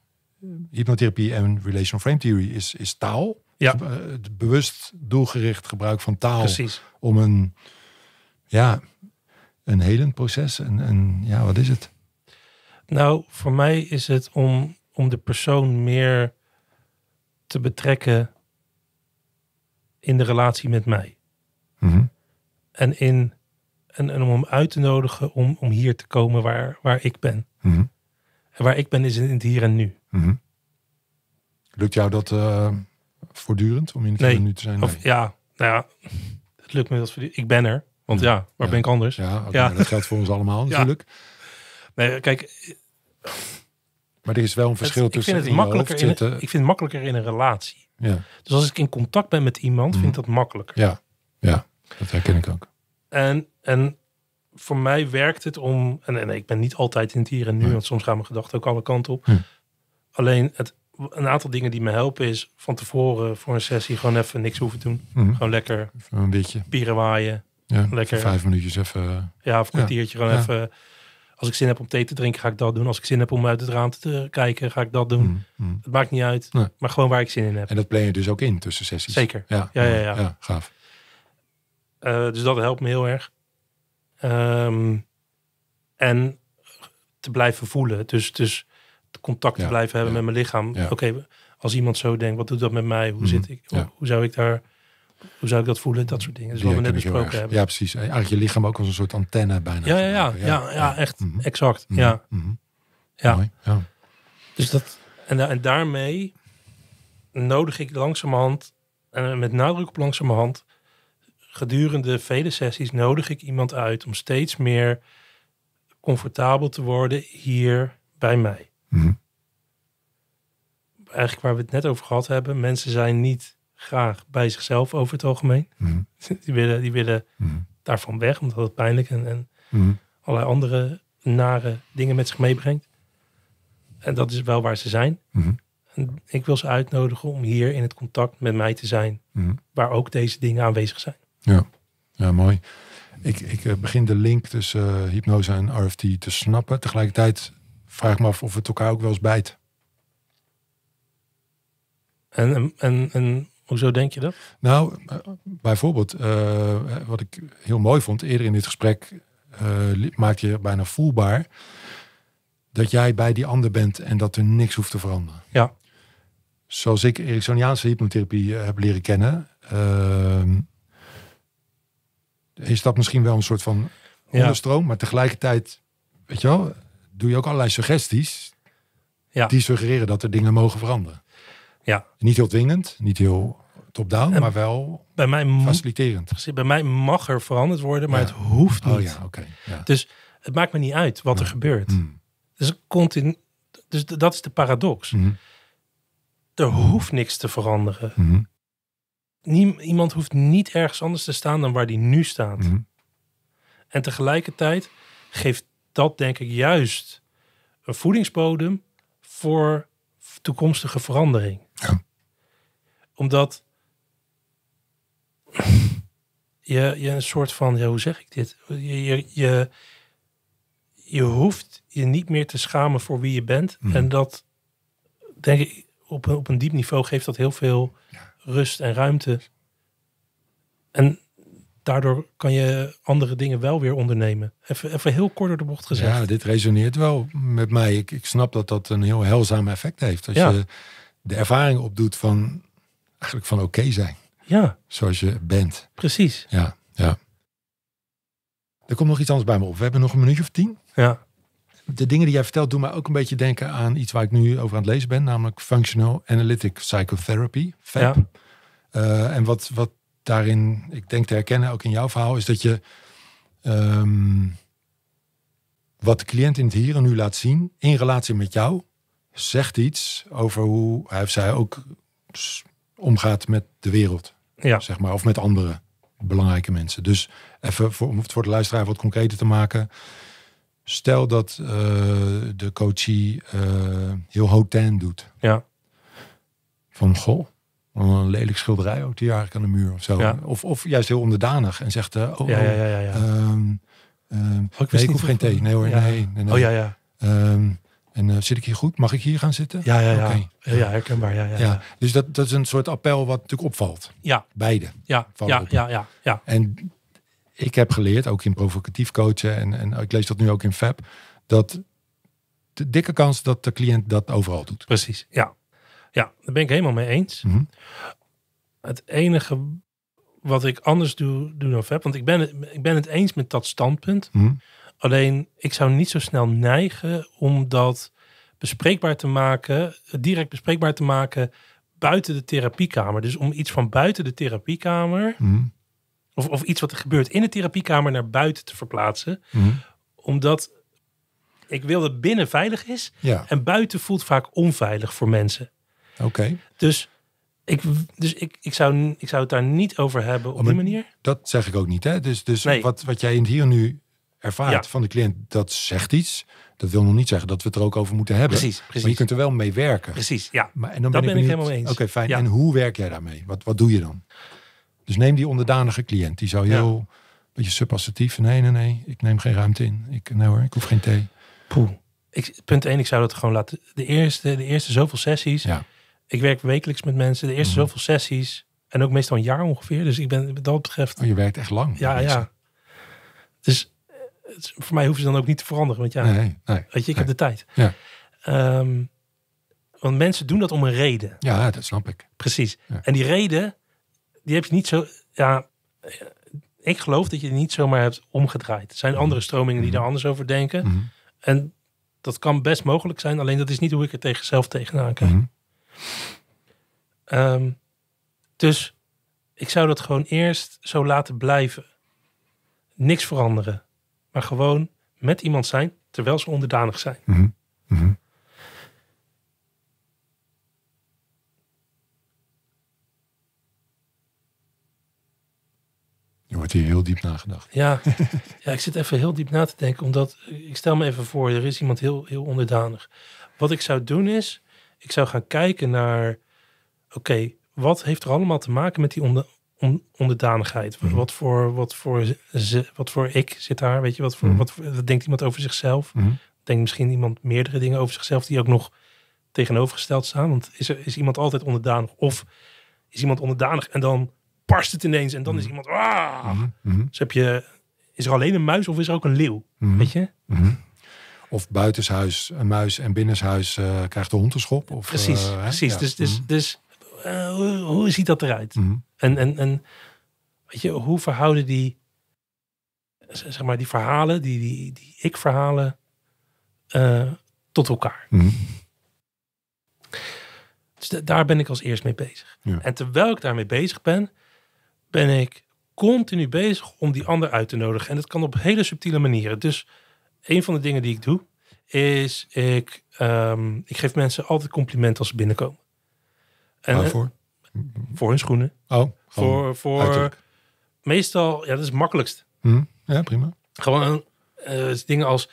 hypnotherapie en relational frame theory is, is taal. Ja. Dus, eh, het bewust doelgericht gebruik van taal Precies. om een, ja, een helend proces. En, en ja, wat is het? Nou, voor mij is het om, om de persoon meer te betrekken in de relatie met mij. Mhm. En, in, en, en om hem uit te nodigen om, om hier te komen waar, waar ik ben. Mhm. En waar ik ben is in het hier en nu. Mhm. Lukt jou dat eh, voortdurend om in het Nee. hier en nu te zijn? Of Nee. ja, nou ja, het lukt me dat Ik ben er. Want ja, waar Ja. ben ik anders? Ja, dat geldt voor ons allemaal natuurlijk. Nee, kijk, Maar er is wel een het, verschil ik tussen vind het makkelijker in, zitten. ik vind het makkelijker in een relatie. Ja, Dus als ik in contact ben met iemand, Mhm. vind ik dat makkelijker. ja, ja, dat herken ik ook. En, en voor mij werkt het om. En, en ik ben niet altijd in het hier en nu, Nee. want soms gaan mijn gedachten ook alle kanten op. Hm. Alleen het, een aantal dingen die me helpen is van tevoren voor een sessie gewoon even niks hoeven doen. Mhm. Gewoon lekker Even Een beetje. pieren waaien. Ja, Lekker. vijf minuutjes even. eh, Ja, of een kwartiertje gewoon even. Als ik zin heb om thee te drinken, ga ik dat doen. Als ik zin heb om uit het raam te kijken, ga ik dat doen. mhm, mhm. Het maakt niet uit, Nee. maar gewoon waar ik zin in heb. En dat plan je dus ook in tussen sessies. Zeker. Ja, Ja, ja, ja. gaaf. Eh, dus dat helpt me heel erg. Ehm, en te blijven voelen. Dus, dus contact te blijven hebben met mijn lichaam. Oké, als iemand zo denkt, wat doet dat met mij? Hoe Mhm, zit ik? Hoe, hoe zou ik daar... Hoe zou ik dat voelen? Dat soort dingen. Dus wat we net besproken hebben. Ja, precies. Eigenlijk je lichaam ook als een soort antenne bijna. Ja, ja, ja, ja, ja, echt. Mhm, Exact. mhm, Ja. Ja. Dus dat, en, en daarmee nodig ik langzamerhand, en met nadruk op langzamerhand, gedurende vele sessies nodig ik iemand uit om steeds meer comfortabel te worden hier bij mij. Mhm. Eigenlijk waar we het net over gehad hebben, mensen zijn niet graag bij zichzelf over het algemeen. Mhm. Die willen, die willen Mhm. daarvan weg, omdat het pijnlijk en, en allerlei andere nare dingen met zich meebrengt. En dat is wel waar ze zijn. En ik wil ze uitnodigen om hier in het contact met mij te zijn, waar ook deze dingen aanwezig zijn. Ja. ja, mooi. Ik, ik eh, begin de link tussen eh, hypnose en RFT te snappen. Tegelijkertijd vraag me af of het elkaar ook wel eens bijt. En, en, en, hoezo denk je dat? Nou, eh, bijvoorbeeld, eh, wat ik heel mooi vond eerder in dit gesprek, maak je bijna voelbaar dat jij bij die ander bent en dat er niks hoeft te veranderen. Ja. Zoals ik Ericksoniaanse hypnotherapie heb leren kennen, ehm, is dat misschien wel een soort van Ja. onderstroom, maar tegelijkertijd, weet je wel, doe je ook allerlei suggesties Ja. die suggereren dat er dingen mogen veranderen. Ja. Niet heel dwingend, niet heel top-down, maar wel Bij mij, faciliterend. bij mij mag er veranderd worden, maar Ja. het hoeft niet. Oh ja, oké. Ja. Dus het maakt me niet uit wat er gebeurt. Mm. Dus, continu, dus dat is de paradox. Mhm. Er hoeft niks te veranderen. Niem- iemand hoeft niet ergens anders te staan dan waar die nu staat. Mhm. En tegelijkertijd geeft dat denk ik juist een voedingsbodem voor toekomstige verandering. Ja. Omdat je, je een soort van, ja, hoe zeg ik dit? Je, je, je, je hoeft je niet meer te schamen voor wie je bent. Mhm. En dat, denk ik, op, een- op een diep niveau geeft dat heel veel Ja. rust en ruimte. En daardoor kan je andere dingen wel weer ondernemen. Even, even heel kort door de bocht gezegd. Ja, dit resoneert wel met mij. Ik, ik snap dat dat een heel heilzaam effect heeft. Als Ja. je de ervaring opdoet van eigenlijk van oké zijn, Ja, zoals je bent. precies. Ja, ja. Er komt nog iets anders bij me op. We hebben nog een minuutje of tien. Ja, De dingen die jij vertelt doen mij ook een beetje denken aan iets waar ik nu over aan het lezen ben, namelijk Functional Analytic Psychotherapy, FAP. Ja. Eh, en wat, wat daarin, ik denk te herkennen, ook in jouw verhaal, is dat je ehm, wat de cliënt in het hier en nu laat zien, in relatie met jou, zegt iets over hoe hij of zij ook omgaat met de wereld, ja, zeg maar, of met andere belangrijke mensen. Dus even voor, om het voor de luisteraar wat concreter te maken. Stel dat eh, de coachie eh, heel hotain doet. ja, Van goh, een lelijk schilderij ook die eigenlijk aan de muur of zo. Ja. Of, of juist heel onderdanig en zegt, eh, oh, ja, ja, oh, ja, ja. ja. ehm, ehm, Oh, nee, ik niet hoef geen thee. Nee hoor, Ja. nee, nee, nee. Oh ja, ja. Ehm, en eh, zit ik hier goed? Mag ik hier gaan zitten? Ja, ja, ja. Oké. Ja, ja, herkenbaar. Ja, ja, Ja, ja. dus dat, dat is een soort appel wat natuurlijk opvalt. Ja, Beide. ja, ja, op. ja, ja, ja. En ik heb geleerd, ook in provocatief coachen, en, en ik lees dat nu ook in FAB, dat de dikke kans dat de cliënt dat overal doet. Precies. Ja. Ja, daar ben ik helemaal mee eens. Mhm. Het enige wat ik anders doe, doe dan Fab, want ik ben, het, ik ben het eens met dat standpunt. Mhm. Alleen ik zou niet zo snel neigen om dat bespreekbaar te maken, direct bespreekbaar te maken buiten de therapiekamer. Dus om iets van buiten de therapiekamer, Mhm. of, of iets wat er gebeurt in de therapiekamer naar buiten te verplaatsen. Omdat ik wil dat binnen veilig is Ja, en buiten voelt vaak onveilig voor mensen. Oké. Dus ik, dus ik, ik, zou, ik zou het daar niet over hebben op maar- die manier. Dat zeg ik ook niet. Hè? Dus, dus Nee. wat, wat jij in het hier nu ervaart Ja. van de cliënt, dat zegt iets. Dat wil nog niet zeggen dat we het er ook over moeten hebben. Precies, Maar je precies. kunt er wel mee werken. Precies, ja. Maar, en dan Dat ben ik, ben ik helemaal eens. Oké, fijn. Ja. En hoe werk jij daarmee? Wat, wat doe je dan? Dus neem die onderdanige cliënt. Die zou Ja. heel beetje subassertief. Nee, nee, nee. Ik neem geen ruimte in. Ik, nee hoor, ik hoef geen thee. Poeh. Ik, punt 1, ik zou dat gewoon laten. De eerste, de eerste zoveel sessies. Ja. Ik werk wekelijks met mensen. De eerste Mhm. zoveel sessies. En ook meestal een jaar ongeveer. Dus ik ben wat dat betreft. Oh, je werkt echt lang. Ja, ja. Dus eh, het voor mij hoeven ze dan ook niet te veranderen. Want ja, Nee, nee. weet je, ik nee. heb de tijd. Ja. Ehm, want mensen doen dat om een reden. Ja, dat snap ik. Precies. Ja. En die reden, die heb je niet zo. Ja, eh, ik geloof dat je die niet zomaar hebt omgedraaid. Er zijn andere stromingen die Mhm. daar anders over denken. Mhm. En dat kan best mogelijk zijn, alleen dat is niet hoe ik er tegen zelf tegenaan kijk. Mhm. Ehm, dus ik zou dat gewoon eerst zo laten blijven. Niks veranderen. Maar gewoon met iemand zijn terwijl ze onderdanig zijn. Mhm. Je wordt hier heel diep nagedacht. Ja, ja, ik zit even heel diep na te denken, omdat ik stel me even voor, er is iemand heel, heel onderdanig. Wat ik zou doen is, ik zou gaan kijken naar, oké, wat heeft er allemaal te maken met die onder, on- onderdanigheid? Mhm. Wat, voor, wat, voor ze, wat voor ik zit daar, weet je, wat, voor, Mhm. wat, denkt iemand over zichzelf? Mhm. Denkt misschien iemand meerdere dingen over zichzelf die ook nog tegenovergesteld staan? Want is, er, is iemand altijd onderdanig? Of is iemand onderdanig en dan barst het ineens en dan is iemand, ah! Dus heb je, is er alleen een muis of is er ook een leeuw? Weet je? Of buitenshuis een muis en binnenshuis eh, krijgt de hond een schop. Of, Precies, eh, precies. Ja. Dus, dus, Mhm. dus eh, hoe, hoe ziet dat eruit? Mhm. En, en, en weet je, hoe verhouden die, zeg maar, die verhalen, die, die, die ik-verhalen, eh, tot elkaar? Mhm. Dus da- daar ben ik als eerst mee bezig. Ja. En terwijl ik daarmee bezig ben, ben ik continu bezig om die ander uit te nodigen. En dat kan op hele subtiele manieren. Dus een van de dingen die ik doe, is ik, ehm, ik geef mensen altijd complimenten als ze binnenkomen. En, Waarvoor? voor hun schoenen. Oh, Voor, voor uiterlijk. meestal, ja, dat is het makkelijkst. Hm, Ja, prima. Gewoon eh, dingen als,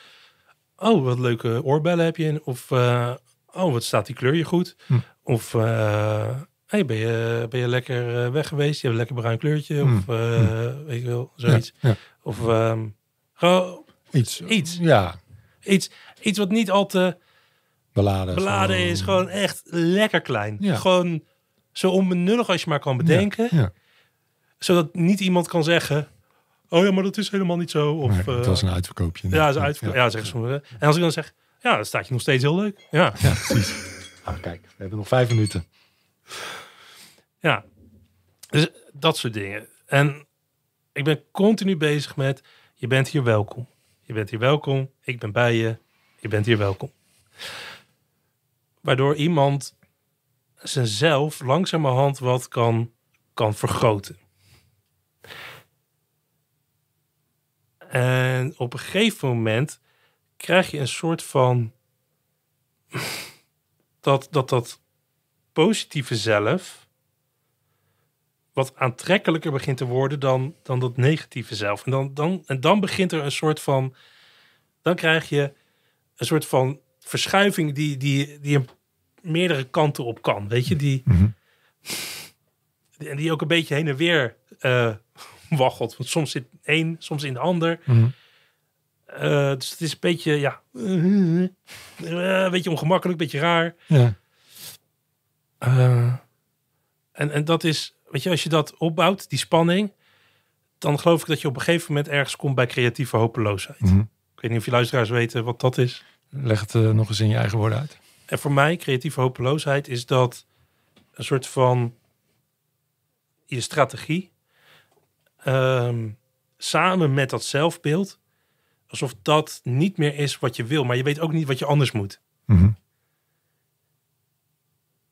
oh, wat leuke oorbellen heb je. in. Of, eh, oh, wat staat die kleur je goed. Hm. Of, eh, hey, ben je, ben je lekker eh, weg geweest? Je hebt een lekker bruin kleurtje. Hm. Of, eh, weet je wel, zoiets. Ja, ja. Of, ehm, gewoon Iets. Iets. Ja, iets, iets wat niet al te beladen. beladen is. Gewoon echt lekker klein. Ja. Gewoon zo onbenullig als je maar kan bedenken. Ja. Zodat niet iemand kan zeggen, oh ja, maar dat is helemaal niet zo. Of, het eh, was een uitverkoopje. Ja, ze uitverkoop. Ja, zeggen sommigen. En als ik dan zeg, ja, dan staat je nog steeds heel leuk. Ja, Ja, precies. Ah, kijk, we hebben nog vijf minuten. ja. Dus dat soort dingen. En ik ben continu bezig met, je bent hier welkom. Je bent hier welkom. Ik ben bij je. Je bent hier welkom. Waardoor iemand zichzelf langzamerhand wat kan, kan vergroten. En op een gegeven moment krijg je een soort van dat dat, dat positieve zelf wat aantrekkelijker begint te worden dan, dan dat negatieve zelf. En dan, dan, en dan begint er een soort van, dan krijg je een soort van verschuiving die, die, die een meerdere kanten op kan. Weet je, die, Mhm. en die ook een beetje heen en weer eh waggelt. Want soms zit één, soms in de ander. Mhm. Eh, dus het is een beetje, ja, eh, een beetje ongemakkelijk, een beetje raar. Ja. En, en dat is, weet je, als je dat opbouwt, die spanning, dan geloof ik dat je op een gegeven moment ergens komt bij creatieve hopeloosheid. Mhm. Ik weet niet of je luisteraars weten wat dat is. Leg het eh, nog eens in je eigen woorden uit. En voor mij, creatieve hopeloosheid, is dat een soort van je strategie ehm, samen met dat zelfbeeld, alsof dat niet meer is wat je wil, maar je weet ook niet wat je anders moet. Mhm.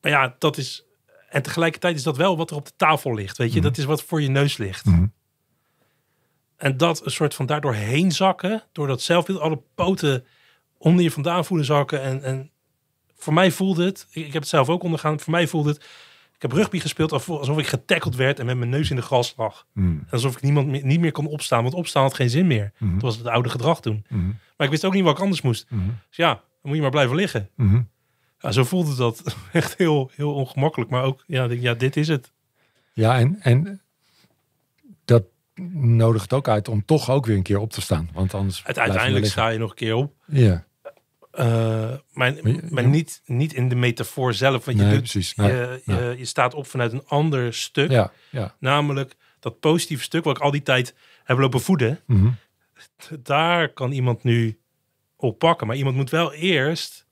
Maar ja, dat is. En tegelijkertijd is dat wel wat er op de tafel ligt. Weet je, Mhm. dat is wat voor je neus ligt. Mhm. En dat een soort van daardoor heen zakken, door dat zelfbeeld, alle poten onder je vandaan voelen zakken. En, en voor mij voelde het, ik, heb het zelf ook ondergaan, voor mij voelde het, ik heb rugby gespeeld alsof ik getackeld werd en met mijn neus in de gras lag. Mhm. Alsof ik niemand meer, niet meer kon opstaan, want opstaan had geen zin meer. Dat was het oude gedrag toen. Maar ik wist ook niet wat ik anders moest. Dus ja, dan moet je maar blijven liggen. Ja, zo voelde dat echt heel, heel ongemakkelijk. Maar ook, ja, ja, dit is het. Ja, en, en dat nodigt ook uit om toch ook weer een keer op te staan. Want anders Het, blijf je uiteindelijk sta je nog een keer op. Ja, Eh, maar Maar niet, niet in de metafoor zelf. Want je, nee, doet, precies. Nee. je, je, je staat op vanuit een ander stuk. Ja, ja. Namelijk dat positieve stuk wat ik al die tijd heb lopen voeden. Mhm. Daar kan iemand nu op pakken. Maar iemand moet wel eerst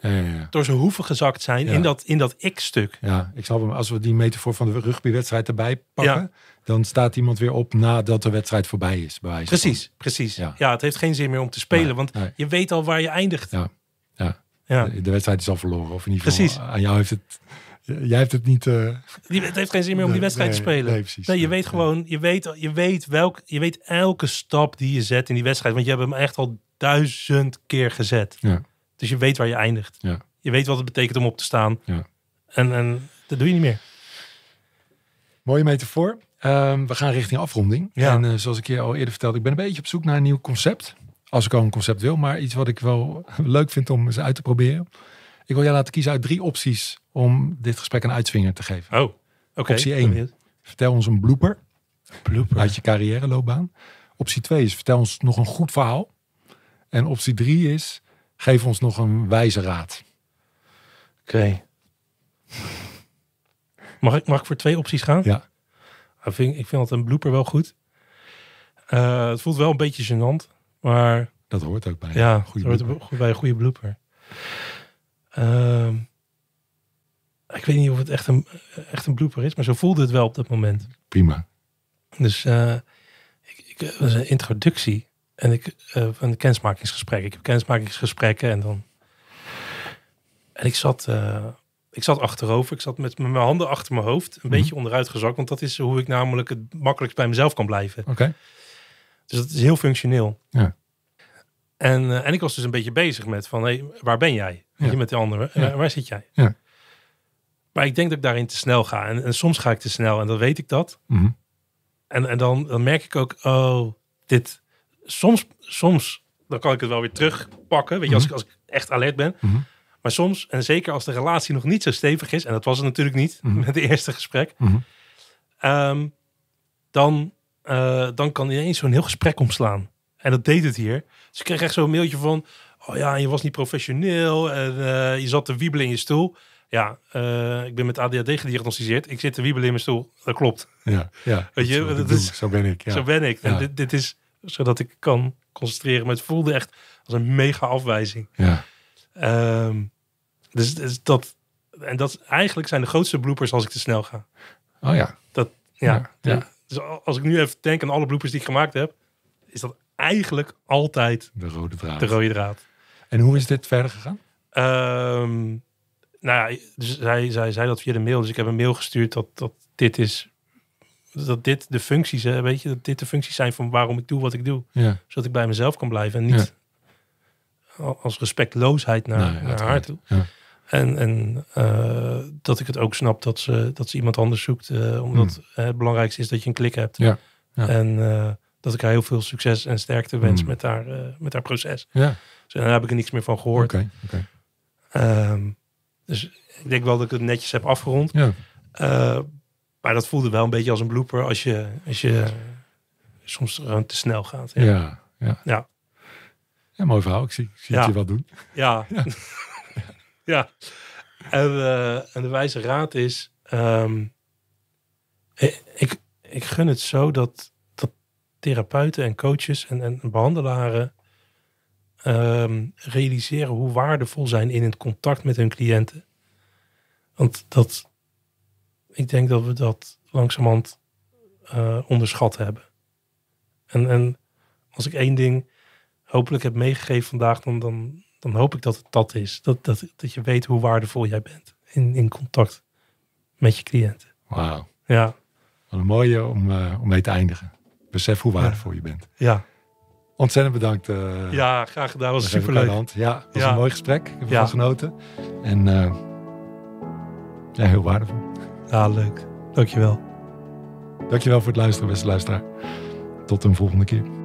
Ja, door zijn hoeven gezakt zijn in dat, in dat ik-stuk. Ja, ik snap hem. Als we die metafoor van de rugbywedstrijd erbij pakken, dan staat iemand weer op nadat de wedstrijd voorbij is. Bij wijze van. Precies, precies. Ja. Het heeft geen zin meer om te spelen. Nee, want nee. je weet al waar je eindigt. Ja, ja. De, de wedstrijd is al verloren. Of in ieder geval, Precies. aan jou heeft het... Jij hebt het niet... Die, het heeft geen zin meer om die Nee, wedstrijd te spelen. nee, precies. Nee, je weet gewoon, je weet, je weet welk, je weet elke stap die je zet in die wedstrijd. Want je hebt hem echt al duizend keer gezet. Ja. Dus je weet waar je eindigt. Ja. Je weet wat het betekent om op te staan. Ja. En, en dat doe je niet meer. Mooie metafoor. Ehm, we gaan richting afronding. Ja. En eh, zoals ik je al eerder vertelde, ik ben een beetje op zoek naar een nieuw concept. Als ik al een concept wil, maar iets wat ik wel leuk vind om eens uit te proberen. Ik wil jou laten kiezen uit drie opties om dit gesprek een uitsvinger te geven. Oh, oké. Optie één. Benieuwd. Vertel ons een blooper Blooper. uit je carrière loopbaan. Optie 2 is vertel ons nog een goed verhaal. En optie 3 is geef ons nog een wijze raad. Oké. Mag, ik, mag ik voor twee opties gaan? Ja. Ik vind, ik vind dat een blooper wel goed. Eh, het voelt wel een beetje gênant. Maar Dat hoort ook bij. ja, goede dat hoort blooper. goed bij een goede blooper. Ehm, ik weet niet of het echt een, echt een blooper is, maar zo voelde het wel op dat moment. Prima. Dus eh, ik, ik, het was een introductie en ik eh, van een kennismakingsgesprek. Ik heb kennismakingsgesprekken en dan. En ik zat, eh, ik zat achterover. Ik zat met, met mijn handen achter mijn hoofd. Een Mhm. beetje onderuit gezakt. Want dat is hoe ik namelijk het makkelijkst bij mezelf kan blijven. Oké. Dus dat is heel functioneel. Ja. En, eh, en ik was dus een beetje bezig met van, hey, waar ben jij? Ja. je, met die anderen. Ja. Waar, waar zit jij? Ja. Maar ik denk dat ik daarin te snel ga. En, en soms ga ik te snel en dan weet ik dat. Mhm. En, en dan, dan merk ik ook, oh, dit... Soms, soms dan kan ik het wel weer terugpakken. Weet je, als, ik, als ik echt alert ben. Mhm. Maar soms, en zeker als de relatie nog niet zo stevig is... en dat was het natuurlijk niet Mhm. met het eerste gesprek... Mhm. Ehm, dan, eh, dan kan ineens zo'n heel gesprek omslaan. En dat deed het hier. Dus ik kreeg echt zo'n mailtje van... Oh ja, je was niet professioneel en eh, je zat te wiebelen in je stoel. Ja, eh, ik ben met ADHD gediagnosticeerd. Ik zit te wiebelen in mijn stoel. Dat klopt. Ja, ja. Weet je, dat dat is- Zo ben ik. Ja. Zo ben ik. En dit, dit is zodat ik kan concentreren. Maar het voelde echt als een mega afwijzing. Ja. Ehm, dus, dus dat... En dat eigenlijk zijn de grootste bloopers als ik te snel ga. Oh ja. Ja, Ja, de- ja. Dus als ik nu even denk aan alle bloopers die ik gemaakt heb, is dat eigenlijk altijd De rode draad. de rode draad. En hoe is dit verder gegaan? Ehm, nou ja, dus zij, zij zei dat via de mail. Dus ik heb een mail gestuurd dat, dat dit is. Dat dit de functies, hè, weet je, dat dit de functies zijn van waarom ik doe wat ik doe. Ja. Zodat ik bij mezelf kan blijven en niet als respectloosheid naar, Nee, naar haar toe. En, en eh, dat ik het ook snap dat ze, dat ze iemand anders zoekt. eh, omdat eh, het belangrijkste is dat je een klik hebt. Hmm. Ja, ja. En eh, dat ik haar heel veel succes en sterkte wens Hmm. met, haar, met haar proces. Ja. Dus daar heb ik er niks meer van gehoord. Oké. Ehm, dus ik denk wel dat ik het netjes heb afgerond. Ja. Maar dat voelde wel een beetje als een blooper als je, als je soms gewoon te snel gaat. Ja. Ja. Ja. Ja. Ja, mooi verhaal. Ik zie, ik zie het je wat doen. Ja. Ja. En, eh, en de wijze raad is... ehm, ik, ik, ik gun het zo dat, dat therapeuten en coaches en, en behandelaren... ehm, realiseren hoe waardevol zijn in het contact met hun cliënten. Want dat... Ik denk dat we dat langzamerhand eh, onderschat hebben. En, en als ik één ding hopelijk heb meegegeven vandaag, dan, dan, dan hoop ik dat het dat is. Dat, dat, dat je weet hoe waardevol jij bent in, in contact met je cliënten. Wauw. Ja, Wat een mooie om, eh, om mee te eindigen. Besef hoe waardevol je bent. ja, Ontzettend bedankt. eh ja graag gedaan. was elkaar de superleuk. Ja, was Ja. een mooi gesprek. Ik heb ervan Ja. genoten. En ja, heel waardevol. Ja, leuk. Dankjewel. Dankjewel voor het luisteren, beste luisteraar. Tot een volgende keer.